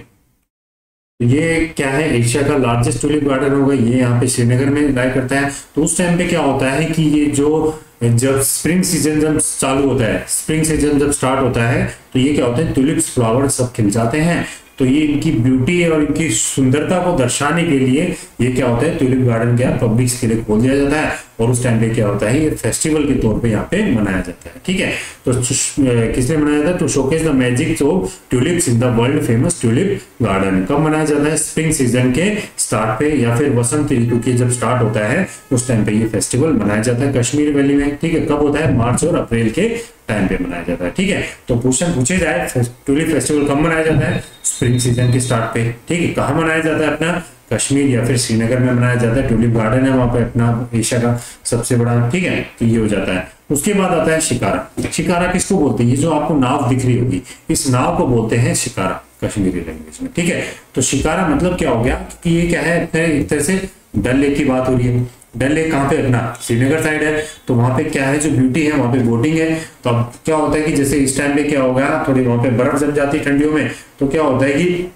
तो ये क्या है? एशिया का लार्जेस्ट ट्यूलिप गार्डन होगा। ये यहाँ पे श्रीनगर में लाई करता है। तो उस टाइम पे क्या होता है कि ये जो, जब स्प्रिंग सीज़न जब चालू होता है स्प्रिंग सीज़न जब स्टार्ट होता है तो ये क्या होता है? ट्यूलिप्स फ्लावर सब खिल जाते हैं। तो ये इनकी ब्यूटी और इनकी सुंदरता को दर्शाने के लिए ये क्या होता है? ट्यूलिप गार्डन क्या? पब्लिक के लिए खोल दिया जाता है। और उस टाइम पे क्या होता है, ये फेस्टिवल के तौर पे यहाँ पे मनाया जाता है, ठीक है? तो किस लिए मनाया जाता है to showcase the magic of tulips in the world famous tulip garden कब मनाया जाता है? स्प्रिंग सीज़न के स्टार्ट पे या फिर वसंत ऋतु के जब स्टार्ट होता है, उस टाइम पे ये फेस्टिवल मनाया जाता है कश्मीर वैली में, ठीक है? कब होता है? मार्च और अप्रैल के टाइम पे मनाया जाता है, ठीक है? तो क्वेश्चन पूछे जाए ट्यूलिप फेस्टिवल कब मनाया जाता है? स्प्रिंग सीज़न के स्टार्ट पे, ठीक है? कहा मनाया जाता है अपना? कश्मीर या फिर श्रीनगर में मनाया जाता है। ट्यूलिप गार्डन है, वहाँ पे अपना एशिया का सबसे बड़ा, ठीक है तो ये हो जाता है। उसके बाद आता है शिकारा। शिकारा किसको बोलते हैं? ये जो आपको नाव दिख रही होगी, इस नाव को बोलते हैं शिकारा, कश्मीरी लैंग्वेज में, ठीक है? तो शिकारा मतलब क्या हो गया कि ये क्या है एक तरह से डल लेक की बात हो रही है। डल लेक कहाँ पे अपना? श्रीनगर साइड है। तो वहाँ पे क्या है, जो ब्यूटी है, वहाँ पे बोटिंग है। तो अब क्या होता है कि जैसे इस टाइम पे क्या होगा, थोड़ी वहाँ पे बर्फ़ जम जाती है ठंडियों में तो क्या होता है कि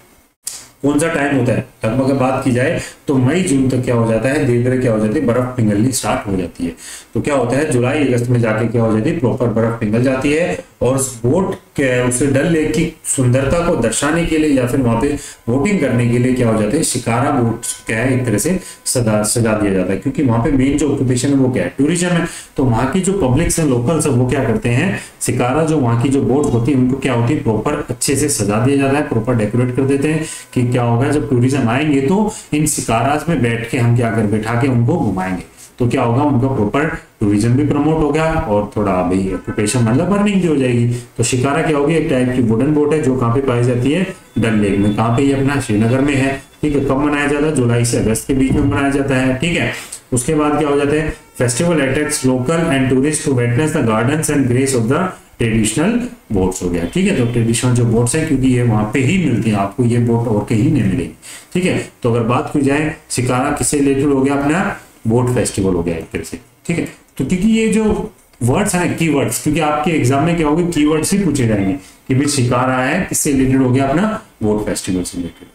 कौन सा टाइम होता है? लगभग अगर बात की जाए तो मई, जून तक क्या हो जाता है? धीरे धीरे क्या हो जाती है? बर्फ़ पिघलनी स्टार्ट हो जाती है। तो क्या होता है? जुलाई, अगस्त में जाके क्या हो जाती है? प्रॉपर बर्फ़ पिघल जाती है और बोट के, उस डल लेक की सुंदरता को दर्शाने के लिए या फिर वहाँ पे बोटिंग करने के लिए क्या हो जाते हैं? शिकारा बोट क्या है? एक तरह से सजा सजा दिया जाता है। क्योंकि वहाँ पे मेन जो ऑक्यूपेशन है, वो क्या है? टूरिज़्म है। तो वहाँ की जो पब्लिक है लोकल्स है, वो क्या करते हैं? शिकारा जो वहाँ की जो बोट होती है, उनको क्या होती है? प्रॉपर अच्छे से सजा दिया जाता है प्रॉपर डेकोरेट कर देते हैं कि क्या होगा? जब टूरिज़्म आएँगे तो इन शिकाराज में बैठ के हम क्या कर, बैठा के उनको घुमाएँगे। तो क्या होगा, उनका प्रॉपर टूरिज़्म भी प्रमोट हो गया और थोड़ा भाई ऑक्यूपेशन मतलब अर्निंग भी हो जाएगी। तो शिकारा क्या होगी, एक टाइप की वुडन बोट है जो कहाँ पे पाई जाती है? डल लेक में। कहाँ पे ये अपना श्रीनगर में है। ठीक है, कब मनाया जाता है? जुलाई से अगस्त के बीच में मनाया जाता है। ठीक है, उसके बाद क्या हो जाता है? Festival attracts local and tourist to witness the gardens and grace of the traditional boats हो गया। ठीक है तो ट्रेडिशनल जो बोट्स है, क्योंकि ये वहाँ पे ही मिलती हैं, आपको ये बोट और कहीं नहीं मिलेगी। ठीक है तो अगर बात की जाए शिकारा किससे रिलेटेड हो गया? अपना बोट फेस्टिवल हो गया एक तरह से। ठीक है तो क्योंकि ये जो वर्ड्स हैं कीवर्ड्स क्योंकि आपके एग्ज़ाम में क्या होगी की वर्ड्स ही पूछे जाएँगे कि भाई शिकार है, किससे रिलेटेड हो गया अपना बोट फेस्टिवल से रिलेटेड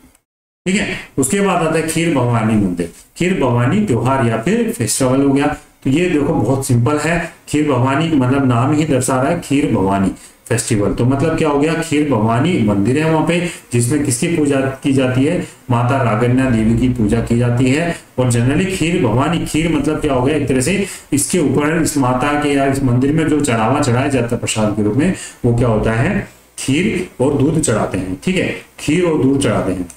ठीक है, उसके बाद आता है खीर भवानी मंदिर खीर भवानी त्योहार या फिर फेस्टिवल हो गया। तो ये देखो, बहुत सिंपल है। खीर भवानी मतलब नाम ही दर्शा रहा है खीर भवानी फेस्टिवल तो मतलब क्या हो गया? खीर भवानी मंदिर है वहाँ पे, जिसमें किसकी पूजा की जाती है? माता रागन्या देवी की पूजा की जाती है। और जनरली खीर भवानी, खीर मतलब क्या हो गया? एक तरह से इसके ऊपर, इस माता के या इस मंदिर में जो चढ़ावा चढ़ाया जाता है प्रसाद के रूप में, वो क्या होता है? खीर और दूध चढ़ाते हैं, ठीक है? खीर और दूध चढ़ाते हैं।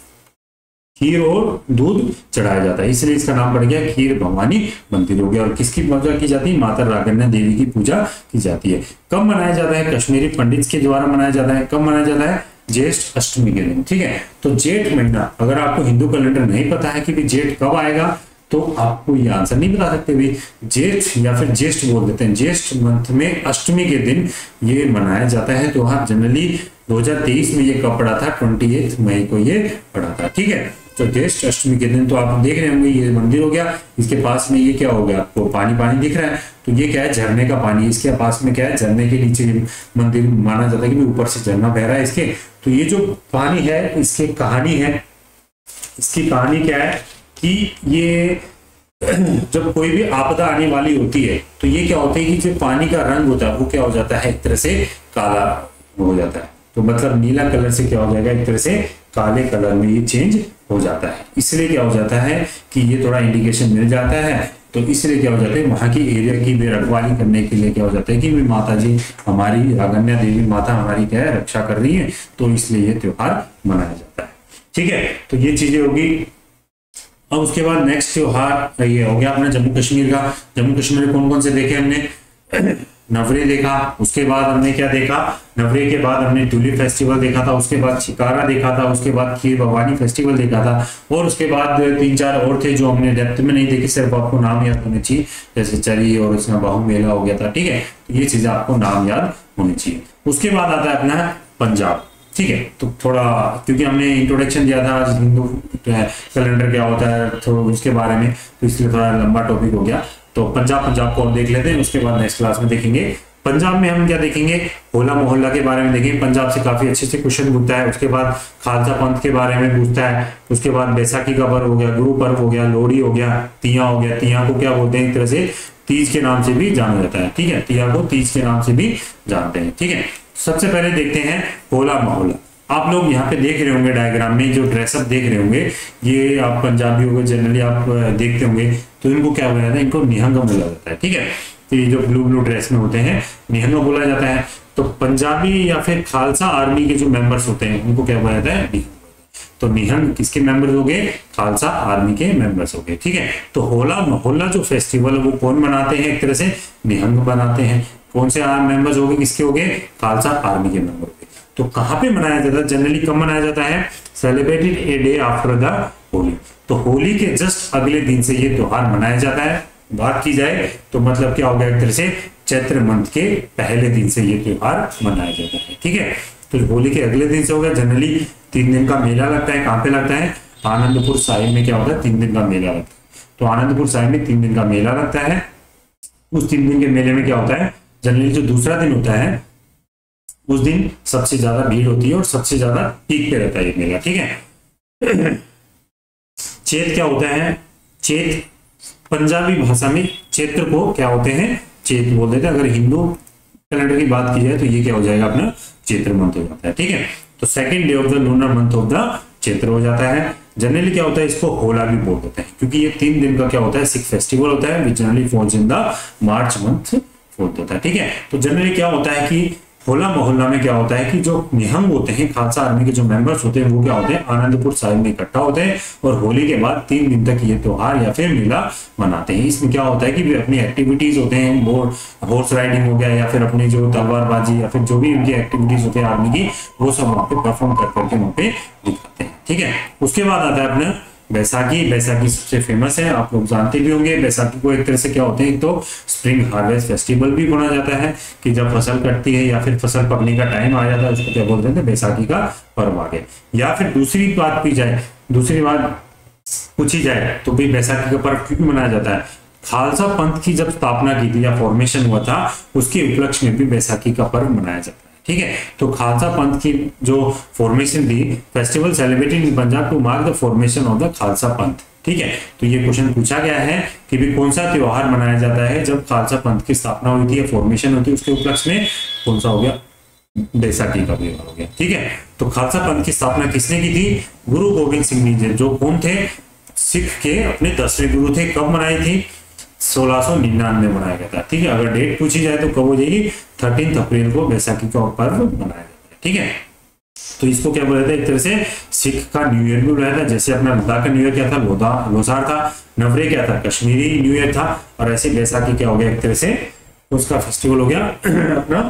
खीर और दूध चढ़ाया जाता है। इसलिए इसका नाम पड़ गया खीर भवानी मंदिर। हो गया। और किसकी पूजा की जाती है? माता रागन्या देवी की पूजा की जाती है। कब मनाया जाता है? कश्मीरी पंडित के द्वारा मनाया जाता है। कब मनाया जाता है? ज्येष्ठ अष्टमी के दिन। ठीक है? तो जेठ महीना, अगर आपको हिंदू कैलेंडर नहीं पता है कि जेठ कब आएगा तो आपको ये आंसर नहीं बता सकते भी जेठ या फिर ज्येष्ठ बोल देते हैं। ज्येष्ठ मंथ में अष्टमी के दिन ये मनाया जाता है। तो हाँ जनरली 2023 में ये कब पड़ा था? ट्वेंटी मई को ये पड़ा था। ठीक है? तो ज्येष्ठ अष्टमी के दिन तो आप देख रहे होंगे, ये मंदिर हो गया, इसके पास में ये क्या हो गया? आपको पानी पानी दिख रहा है। तो ये क्या है? झरने का पानी, इसके पास में क्या है? झरने के नीचे मंदिर माना जाता है कि ऊपर से झरना बह रहा है इसके। तो ये जो पानी है, इसकी कहानी है, इसकी कहानी क्या है कि ये जब कोई भी आपदा आने वाली होती है तो ये क्या होता है कि जो पानी का रंग होता है, वो क्या हो जाता है? एक तरह से काला हो जाता है। तो मतलब नीला कलर से क्या हो जाएगा? एक तरह से काले कलर में ये चेंज हो जाता है। इसलिए क्या हो जाता है कि ये थोड़ा इंडिकेशन मिल जाता है। तो इसलिए क्या हो जाता है, वहाँ की एरिया की भी रखवाली करने के लिए क्या हो जाता है कि माता जी हमारी रागन्या देवी माता हमारी क्या है, रक्षा कर रही है तो इसलिए ये त्योहार मनाया जाता है। ठीक है तो ये चीज़ें होगी। अब उसके बाद नेक्स्ट त्योहार ये हो गया अपना जम्मू कश्मीर का। जम्मू कश्मीर में कौन कौन से देखे हमने? नवरे देखा, उसके बाद हमने क्या देखा? नवरे के बाद हमने ट्यूलिप फेस्टिवल देखा था, उसके बाद शिकारा देखा था, उसके बाद खीर भवानी फेस्टिवल देखा था और उसके बाद तीन चार और थे जो हमने डेप्थ में नहीं देखे, सिर्फ़ आपको नाम याद होने चाहिए, जैसे चरी और उसमें बाहू मेला हो गया था, ठीक है? तो ये चीज़ें आपको नाम याद होनी चाहिए। उसके बाद आता है अपना पंजाब, ठीक है? तो थोड़ा, क्योंकि हमने इंट्रोडक्शन दिया था, आज हिंदू कैलेंडर क्या होता है तो उसके बारे में तो इसलिए थोड़ा लंबा टॉपिक हो गया। तो पंजाब पंजाब को और देख लेते हैं, उसके बाद नेक्स्ट क्लास में देखेंगे। पंजाब में हम क्या देखेंगे? होला मोहल्ला के बारे में देखेंगे। पंजाब से काफ़ी अच्छे से क्वेश्चन पूछता है, उसके बाद खालसा पंथ के बारे में पूछता है, उसके बाद बैसाखी का पर्व हो गया, गुरु पर्व हो गया, लोहड़ी हो गया तिया हो गया। तिया को क्या बोलते हैं? एक तरह से तीज के नाम से भी जाना जाता है, ठीक है? तिया को तीज के नाम से भी जानते हैं, ठीक है? सबसे पहले देखते हैं होला मोहल्ला। आप लोग यहाँ पे देख रहे होंगे डायग्राम में, जो ड्रेसअप देख रहे होंगे, ये आप पंजाबी हो जनरली आप देखते होंगे तो इनको क्या बोला जाता है, इनको निहंग बोला जाता है, ठीक है? तो ये जो ब्लू ब्लू ड्रेस में होते हैं, निहंग बोला जाता है। तो पंजाबी या फिर खालसा आर्मी के जो मेंबर्स होते हैं, उनको क्या बोला जाता है तो निहंग किसके मेंबर्स हो गए? खालसा आर्मी के मेंबर्स हो गए, ठीक है? तो होला, मोहल्ला जो फेस्टिवल है, वो कौन मनाते हैं एक तरह से? निहंग बनाते हैं। कौन से मेंबर्स हो गए किसके हो गए? खालसा आर्मी के मेंबर हो गए। तो कहाँ पे मनाया जाता है? जनरली कब मनाया जाता है? Celebrated a day after the Holi तो होली के जस्ट अगले दिन से ये त्योहार मनाया जाता है। बात की जाए तो मतलब क्या हो गया एक तरह से? चैत्र मंथ के पहले दिन से ये त्योहार मनाया जाता है। ठीक है? तो होली के अगले दिन से हो गया। जनरली तीन दिन का मेला लगता है। कहाँ पे लगता है? आनंदपुर साहिब में क्या होता है? तीन दिन का मेला लगता है। तो आनंदपुर साहिब में तीन दिन का मेला लगता है। उस तीन दिन के मेले में क्या होता है? जनरली जो दूसरा दिन होता है उस दिन सबसे ज़्यादा भीड़ होती है और सबसे ज़्यादा पीक पे रहता है ये मेला, ठीक है? चेत क्या होता है? चेत पंजाबी भाषा में चैत्र को क्या होते हैं? चेत बोल देते हैं। अगर हिंदू कैलेंडर की बात की जाए तो ये क्या हो जाएगा? अपना चैत्र मंथ हो जाता है, ठीक है? तो second day of the lunar month of the Chaitra हो जाता है। जनरली क्या होता है? इसको होला भी बोल देते हैं, क्योंकि ये तीन दिन का क्या होता है? सिख फेस्टिवल होता है which generally falls in the March month होता है, ठीक है? तो जनरली क्या होता है कि होला मोहल्ला में क्या होता है कि जो निहंग होते हैं, खालसा आर्मी के जो मेंबर्स होते हैं, वो क्या होते हैं, आनंदपुर साहिब में इकट्ठा होते हैं और होली के बाद तीन दिन तक ये त्योहार या फिर मेला मनाते हैं। इसमें क्या होता है कि अपनी एक्टिविटीज़ होते हैं हॉर्स राइडिंग हो गया या फिर अपनी जो तलवारबाजी या फिर जो भी उनकी एक्टिविटीज़ होती है आर्मी की, वो सब वहाँ पे परफॉर्म कर करके वहाँ पे दिखाते हैं। ठीक है? उसके बाद आता है अपना बैसाखी बैसाखी सबसे फ़ेमस है, आप लोग जानते भी होंगे, बैसाखी को एक तरह से क्या होते हैं तो स्प्रिंग हार्वेस्ट फेस्टिवल भी माना जाता है, कि जब फ़सल कटती है या फिर फ़सल पकने का टाइम आ जाता है, उसको क्या बोलते हैं बैसाखी का पर्व आ गया। या फिर दूसरी बात की जाए, दूसरी बात पूछी जाए तो भाई बैसाखी का पर्व क्यों मनाया जाता है? खालसा पंथ की जब स्थापना की थी या फॉर्मेशन हुआ था, उसके उपलक्ष्य में भी बैसाखी का पर्व मनाया जाता है। ठीक है? तो खालसा पंथ की जो फॉर्मेशन थी festival celebrated in Punjab to mark the formation of the Khalsa Panth, ठीक है? तो ये क्वेश्चन पूछा गया है कि भी कौन सा त्योहार मनाया जाता है जब खालसा पंथ की स्थापना हुई थी या फॉर्मेशन हुई थी, उसके उपलक्ष्य में कौन सा हो गया? बैसाखी का त्योहार हो गया, ठीक है? तो खालसा पंथ की स्थापना किसने की थी? गुरु गोविंद सिंह जी जो कौन थे? सिख के, अपने दसवें गुरु थे, कब मनाई थी? सोलह निन्यानवे मनाया गया था ठीक है, अगर डेट पूछी जाए तो कब हो जाएगी? थर्टीन अप्रैल को बैसाखी का पर्व मनाया जाता है। ठीक है? तो इसको क्या बोला था एक तरह से सिख का न्यू ईयर भी बोला था जैसे अपना लद्दाख का न्यू ईयर क्या था? लोधा लोसार था। नवरे क्या था? कश्मीरी न्यू ईयर था। और ऐसे बैसाखी क्या हो गया? एक तरह से उसका फेस्टिवल हो गया। अपना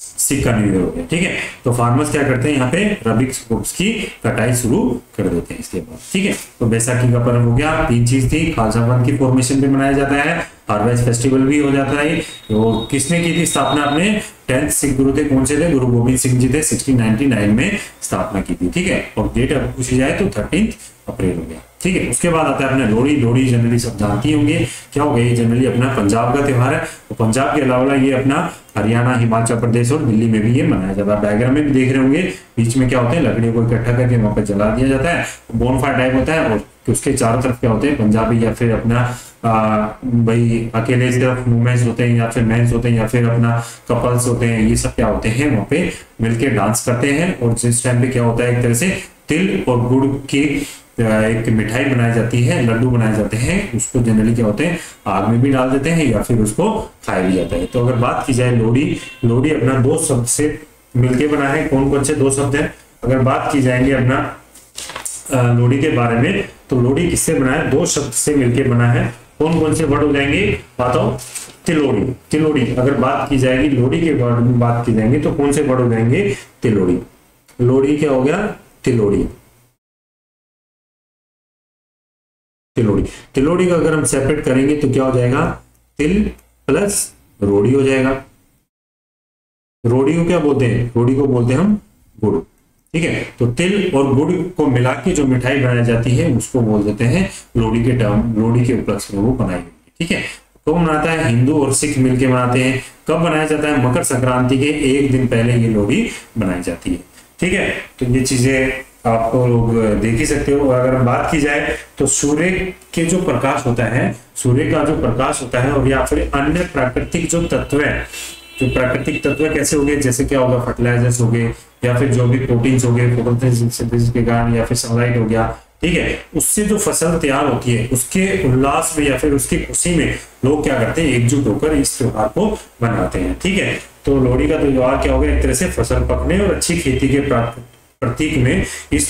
सिख का न्यू ईयर हो गया ठीक है? तो फार्मर्स क्या करते हैं? यहाँ पे रबी क्रॉप्स की कटाई शुरू कर देते हैं इसके बाद। ठीक है? तो बैसाखी का पर्व हो गया। तीन चीज़ थी। खालसा पंथ की फॉर्मेशन भी मनाया जाता है। हार्वेस्ट फेस्टिवल भी हो जाता है। तो किसने की थी स्थापना अपने? टेंथ सिख गुरु थे। कौन से थे? गुरु गोविंद सिंह जी थे। 1699 में स्थापना की थी। ठीक है? और डेट अब पूछी जाए तो थर्टीन अप्रैल हो गया। ठीक है? उसके बाद आता है अपने लोहड़ी। लोहड़ी जनरली सब जानती होंगे। क्या हो गया? ये जनरली अपना पंजाब का त्यौहार है। तो पंजाब के अलावा ये अपना हरियाणा, हिमाचल प्रदेश और दिल्ली में भी ये मनाया जाता है। डायग्राम में भी देख रहे होंगे, बीच में क्या होते हैं, लकड़ियों को इकट्ठा करके वहाँ पर जला दिया जाता है। बोनफायर टाइप होता है और उसके चारों तरफ़ क्या होते हैं, पंजाबी या फिर अपना भाई अकेले सिर्फ़ वुमेन्स होते हैं या फिर मेंस होते हैं या फिर अपना कपल्स होते हैं, ये सब क्या होते हैं, वहाँ पे मिलके डांस करते हैं। और जिस टाइम पे क्या होता है, एक तरह से तिल और गुड़ की एक मिठाई बनाई जाती है, लड्डू बनाए जाते हैं, उसको जनरली क्या होते हैं, आग में भी डाल देते हैं या फिर उसको खाया भी जाता है। तो अगर बात की जाए लोहड़ी लोहड़ी अपना दो शब्द से मिलके बना है कौन कौन से दो शब्द है? अगर बात की जाएँगे अपना लोहड़ी के बारे में तो लोहड़ी किससे बना है? दो शब्द से मिलके बना है। कौन कौन से वर्ड हो जाएँगे? बताओ, तिलोड़ी तिलोड़ी। अगर बात की जाएगी, लोहड़ी के वर्ड में बात की जाएँगे तो कौन से वर्ड हो जाएँगे? तिलोड़ी। लोहड़ी क्या हो गया? तिलोड़ी। तिलोड़ी। तिलोड़ी का अगर हम सेपरेट करेंगे तो क्या हो जाएगा? तिल प्लस रोड़ी हो जाएगा। रोड़ी को क्या बोलते हैं? रोड़ी को बोलते हैं हम गुड़। ठीक है? तो तिल और गुड़ को मिला के जो मिठाई बनाई जाती है, उसको बोल देते हैं लोहड़ी के टर्म लोहड़ी के उपलक्ष्य में वो बनाई ठीक है? तो मनाता है? हिंदू और सिख मिलके मनाते हैं। कब बनाया जाता है? मकर संक्रांति के एक दिन पहले ये लोहड़ी बनाई जाती है। ठीक है? तो ये चीज़ें आपको लोग देख ही सकते हो। अगर बात की जाए तो सूर्य के जो प्रकाश होता है, सूर्य का जो प्रकाश होता है और या फिर अन्य प्राकृतिक जो तत्व है, जो प्राकृतिक तत्व कैसे हो गए जैसे क्या होगा? फर्टिलाइजर्स हो गए, या फिर जो भी प्रोटीन्स हो गए के कारण, या फिर सनलाइट हो गया, ठीक है? उससे जो फ़सल तैयार होती है, उसके उल्लास में या फिर उसकी खुशी में लोग क्या करते हैं? एकजुट होकर इस त्योहार को मनाते हैं, ठीक है? तो लोहड़ी का त्योहार क्या होगा? एक तरह से फ़सल पकने और अच्छी खेती के प्रतीक में, इस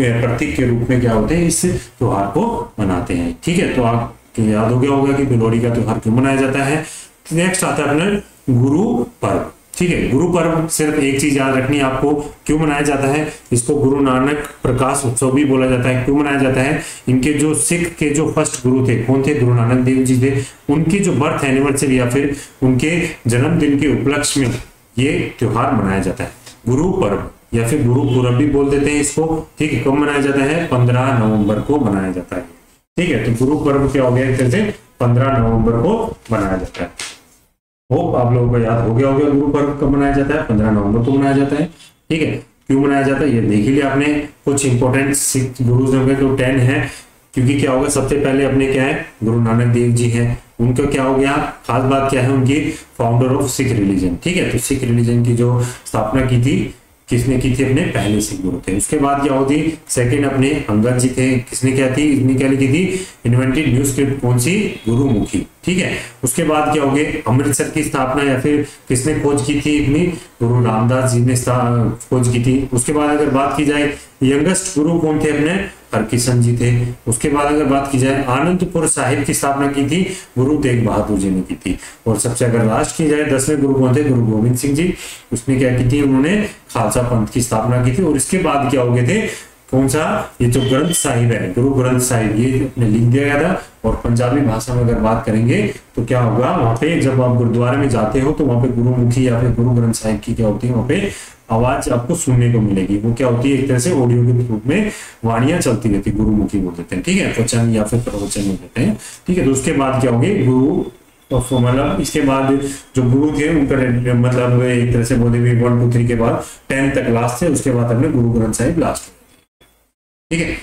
प्रतीक के रूप में क्या होते हैं, इस त्योहार को मनाते हैं। ठीक है तो आप याद हो गया होगा कि लोहड़ी का त्योहार क्यों मनाया जाता है। नेक्स्ट आता है अपना गुरु पर्व। ठीक है, गुरु पर्व सिर्फ़ एक चीज़ याद रखनी आपको, क्यों मनाया जाता है? इसको गुरु नानक प्रकाश उत्सव भी बोला जाता है। क्यों मनाया जाता है? इनके जो सिख के जो फ़र्स्ट गुरु थे, कौन थे? गुरु नानक देव जी थे। उनकी जो बर्थ एनिवर्सरी या फिर उनके जन्मदिन के उपलक्ष्य में ये त्योहार मनाया जाता है। गुरु पर्व। या फिर गुरु पूरब भी बोल देते हैं इसको, ठीक है कब मनाया जाता है? पंद्रह नवंबर को मनाया जाता है। ठीक है तो गुरु पर्व क्या हो गया एक तरह से? पंद्रह नवंबर को मनाया जाता है। होप आप लोगों को याद हो गया होगा, गुरु पर्व कब मनाया जाता है? पंद्रह नवंबर को मनाया जाता है। ठीक है, क्यों मनाया जाता है? ये देख लिया आपने, कुछ इंपॉर्टेंट सिख गुरु जो टेन है, क्योंकि क्या होगा, सबसे पहले अपने क्या है? गुरु नानक देव जी हैं। उनका क्या हो गया? खास बात क्या है उनकी? फाउंडर ऑफ़ सिख रिलीजन ठीक है तो सिख रिलीजन की जो स्थापना की थी किसने की थी अपने पहले सिख गुरु थे उसके बाद क्या होती सेकंड अपने अंगद जी थे। किसने क्या थी? इसने क्या लिखी थी? इन्वेंटेड न्यू स्क्रिप्ट कौन सी? गुरुमुखी। ठीक है? उसके बाद क्या हो गए? अमृतसर की स्थापना या फिर किसने खोज की थी अपनी? गुरु रामदास जी ने खोज की थी। उसके बाद अगर बात की जाए, यंगेस्ट गुरु कौन थे अपने? हरकिशन जी थे। उसके बाद अगर बात की जाए, आनंदपुर साहिब की स्थापना की थी, गुरु तेग बहादुर जी ने की थी। और सबसे अगर लास्ट की जाए, दसवें गुरु कौन थे? गुरु गोविंद सिंह जी। उसने क्या की थी? उन्होंने खालसा पंथ की स्थापना की थी। और इसके बाद क्या हो गए थे? कौन सा? ये जो ग्रंथ साहिब है, गुरु ग्रंथ साहिब, ये अपने लिख दिया गया था। और पंजाबी भाषा में अगर बात करेंगे तो क्या होगा? वहाँ पे जब आप गुरुद्वारे में जाते हो तो वहाँ पे गुरुमुखी या फिर गुरु ग्रंथ साहिब की क्या होती है? वहाँ पे आवाज़ आपको सुनने को मिलेगी। वो क्या होती है, एक तरह से ऑडियो के रूप में वाणियाँ चलती रहती गुरुमुखी बोल देते हैं, ठीक है? वचन या फिर प्रवचन बोल देते हैं, ठीक है? तो उसके बाद क्या होगी, गुरु मतलब इसके बाद जो गुरु थे, उनका मतलब एक तरह से बोले भी वन टू थ्री के बाद टेंथ तक लास्ट थे, उसके बाद अपने गुरु ग्रंथ साहिब लास्ट ठीक है?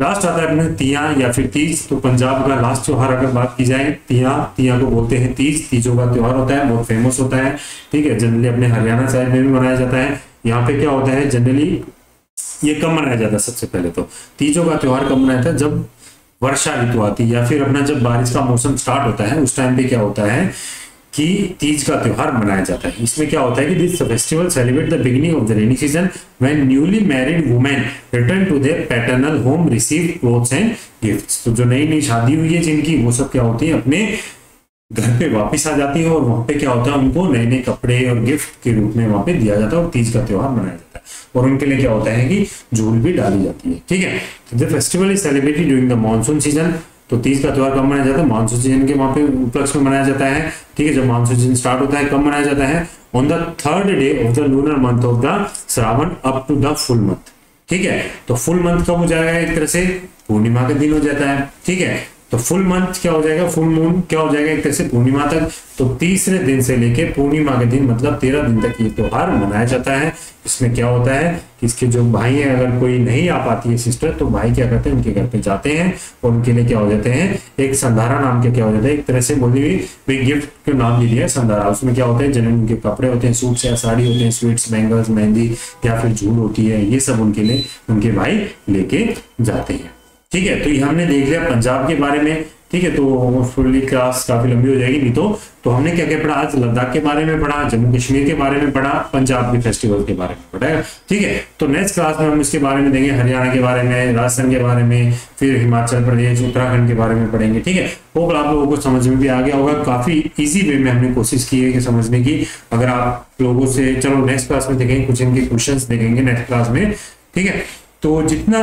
लास्ट आता है अपने तिया या फिर तीज तो पंजाब का लास्ट त्योहार अगर बात की जाए तिया तिया को बोलते हैं तीज, तीजों का त्योहार होता है, बहुत फ़ेमस होता है, ठीक है? जनरली अपने हरियाणा साइड में भी मनाया जाता है। यहाँ पे क्या होता है जनरली ये कब मनाया जाता है सबसे पहले तो। तीजों का त्योहार कब मनाया जाता है जब वर्षा ऋतु आती है या फिर अपना जब बारिश का मौसम स्टार्ट होता है, उस टाइम पे क्या होता है कि तीज का त्योहार मनाया जाता है। इसमें क्या होता है कि this festival celebrate the beginning of the rainy season when newly married women return to their paternal home receive clothes and gifts तो जो नई नई शादी हुई है जिनकी, वो सब क्या होती है, अपने घर पे वापस आ जाती है और वहाँ पे क्या होता है, उनको नए नए कपड़े और गिफ्ट के रूप में वहाँ पे दिया जाता है और तीज का त्योहार मनाया जाता है। और उनके लिए क्या होता है कि झूल भी डाली जाती है। ठीक है? The festival is celebrated during the monsoon season तो तीज का त्यौहार कब मनाया जाता है? मानसून सीज़न के वहाँ पे उपलक्ष्य में मनाया जाता है। ठीक है, जब मानसून सीज़न स्टार्ट होता है, कब मनाया जाता है? On the third day of the lunar month of the Shravan up to the full month ठीक है तो फुल मंथ कब हो जाएगा एक तरह से? पूर्णिमा का दिन हो जाता है। ठीक है तो फुल मंथ क्या हो जाएगा? फुल मून क्या हो जाएगा? एक तरह से पूर्णिमा तक। तो तीसरे दिन से लेके पूर्णिमा के दिन मतलब तेरह दिन तक ये त्योहार मनाया जाता है। इसमें क्या होता है कि इसके जो भाई हैं, अगर कोई नहीं आ पाती है सिस्टर तो भाई क्या करते हैं? उनके घर पे जाते हैं और उनके लिए क्या हो जाते हैं? एक संधारा नाम के क्या हो जाता है? एक तरह से बोली हुई गिफ्ट के नाम लिया है संधारा। उसमें क्या होता है? जनरल उनके कपड़े होते हैं, सूट या साड़ी होते हैं स्वीट्स बैंगल्स मेहंदी या फिर झूल होती है, ये सब उनके लिए, उनके भाई लेके जाते हैं। ठीक है तो ये हमने देख लिया पंजाब के बारे में। ठीक है तो फुल्ली क्लास काफ़ी लंबी हो जाएगी नहीं तो। तो हमने क्या क्या पढ़ा? आज लद्दाख के बारे में पढ़ा जम्मू कश्मीर के बारे में पढ़ा, पंजाब के फेस्टिवल के बारे में पढ़ा ठीक है तो नेक्स्ट क्लास में हम इसके बारे में देंगे, हरियाणा के बारे में, राजस्थान के बारे में, फिर हिमाचल प्रदेश, उत्तराखंड के बारे में पढ़ेंगे, ठीक है? होप आप लोगों को समझ में भी आ गया होगा, काफ़ी ईजी वे में हमने कोशिश की है कि समझने की। अगर आप लोगों से, चलो नेक्स्ट क्लास में देखेंगे, कुछ इनके क्वेश्चन देखेंगे नेक्स्ट क्लास में, ठीक है? तो जितना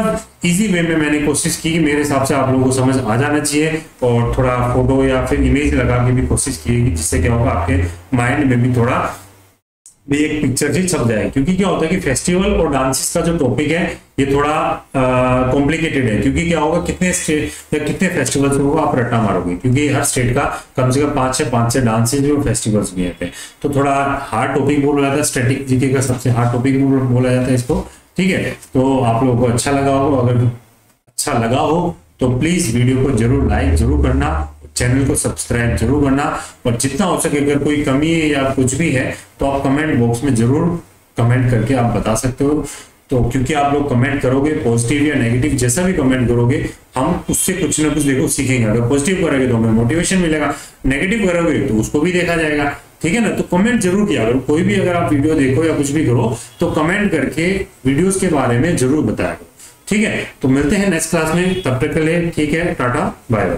इजी वे में मैंने कोशिश की कि मेरे हिसाब से आप लोगों को समझ आ जाना चाहिए और थोड़ा फ़ोटो या फिर इमेज लगा के भी कोशिश की जिससे क्या होगा, आपके माइंड में भी थोड़ा भी एक पिक्चर से छप जाए। क्योंकि क्या होता है कि फेस्टिवल और डांसेस का जो टॉपिक है, ये थोड़ा कॉम्प्लिकेटेड है। क्योंकि क्या होगा, कितने स्टेट या कितने फेस्टिवल्स में होगा, आप रट्टा मारोगे। क्योंकि हर स्टेट का कम से कम पाँच से पाँच से डांसेज और फेस्टिवल्स भी होते हैं। तो थोड़ा हार्ड टॉपिक बोला जाता है स्टेटिक जीके का सबसे हार्ड टॉपिक बोला जाता है इसको। ठीक है? तो आप लोगों को अच्छा लगा हो, अगर अच्छा लगा हो तो प्लीज़ वीडियो को ज़रूर लाइक ज़रूर करना चैनल को सब्सक्राइब ज़रूर करना, और जितना हो सके अगर कोई कमी है या कुछ भी है तो आप कमेंट बॉक्स में ज़रूर कमेंट करके आप बता सकते हो। तो क्योंकि आप लोग कमेंट करोगे पॉजिटिव या नेगेटिव जैसा भी कमेंट करोगे, हम उससे कुछ ना कुछ देखो, सीखेंगे। अगर पॉजिटिव करोगे तो हमें मोटिवेशन मिलेगा नेगेटिव करोगे तो उसको भी देखा जाएगा। ठीक है ना? तो कमेंट ज़रूर किया करो। कोई भी अगर आप वीडियो देखो या कुछ भी करो तो कमेंट करके वीडियोस के बारे में ज़रूर बताया ठीक है? तो मिलते हैं नेक्स्ट क्लास में। तब तक के लिए, ठीक है? Tata bye bye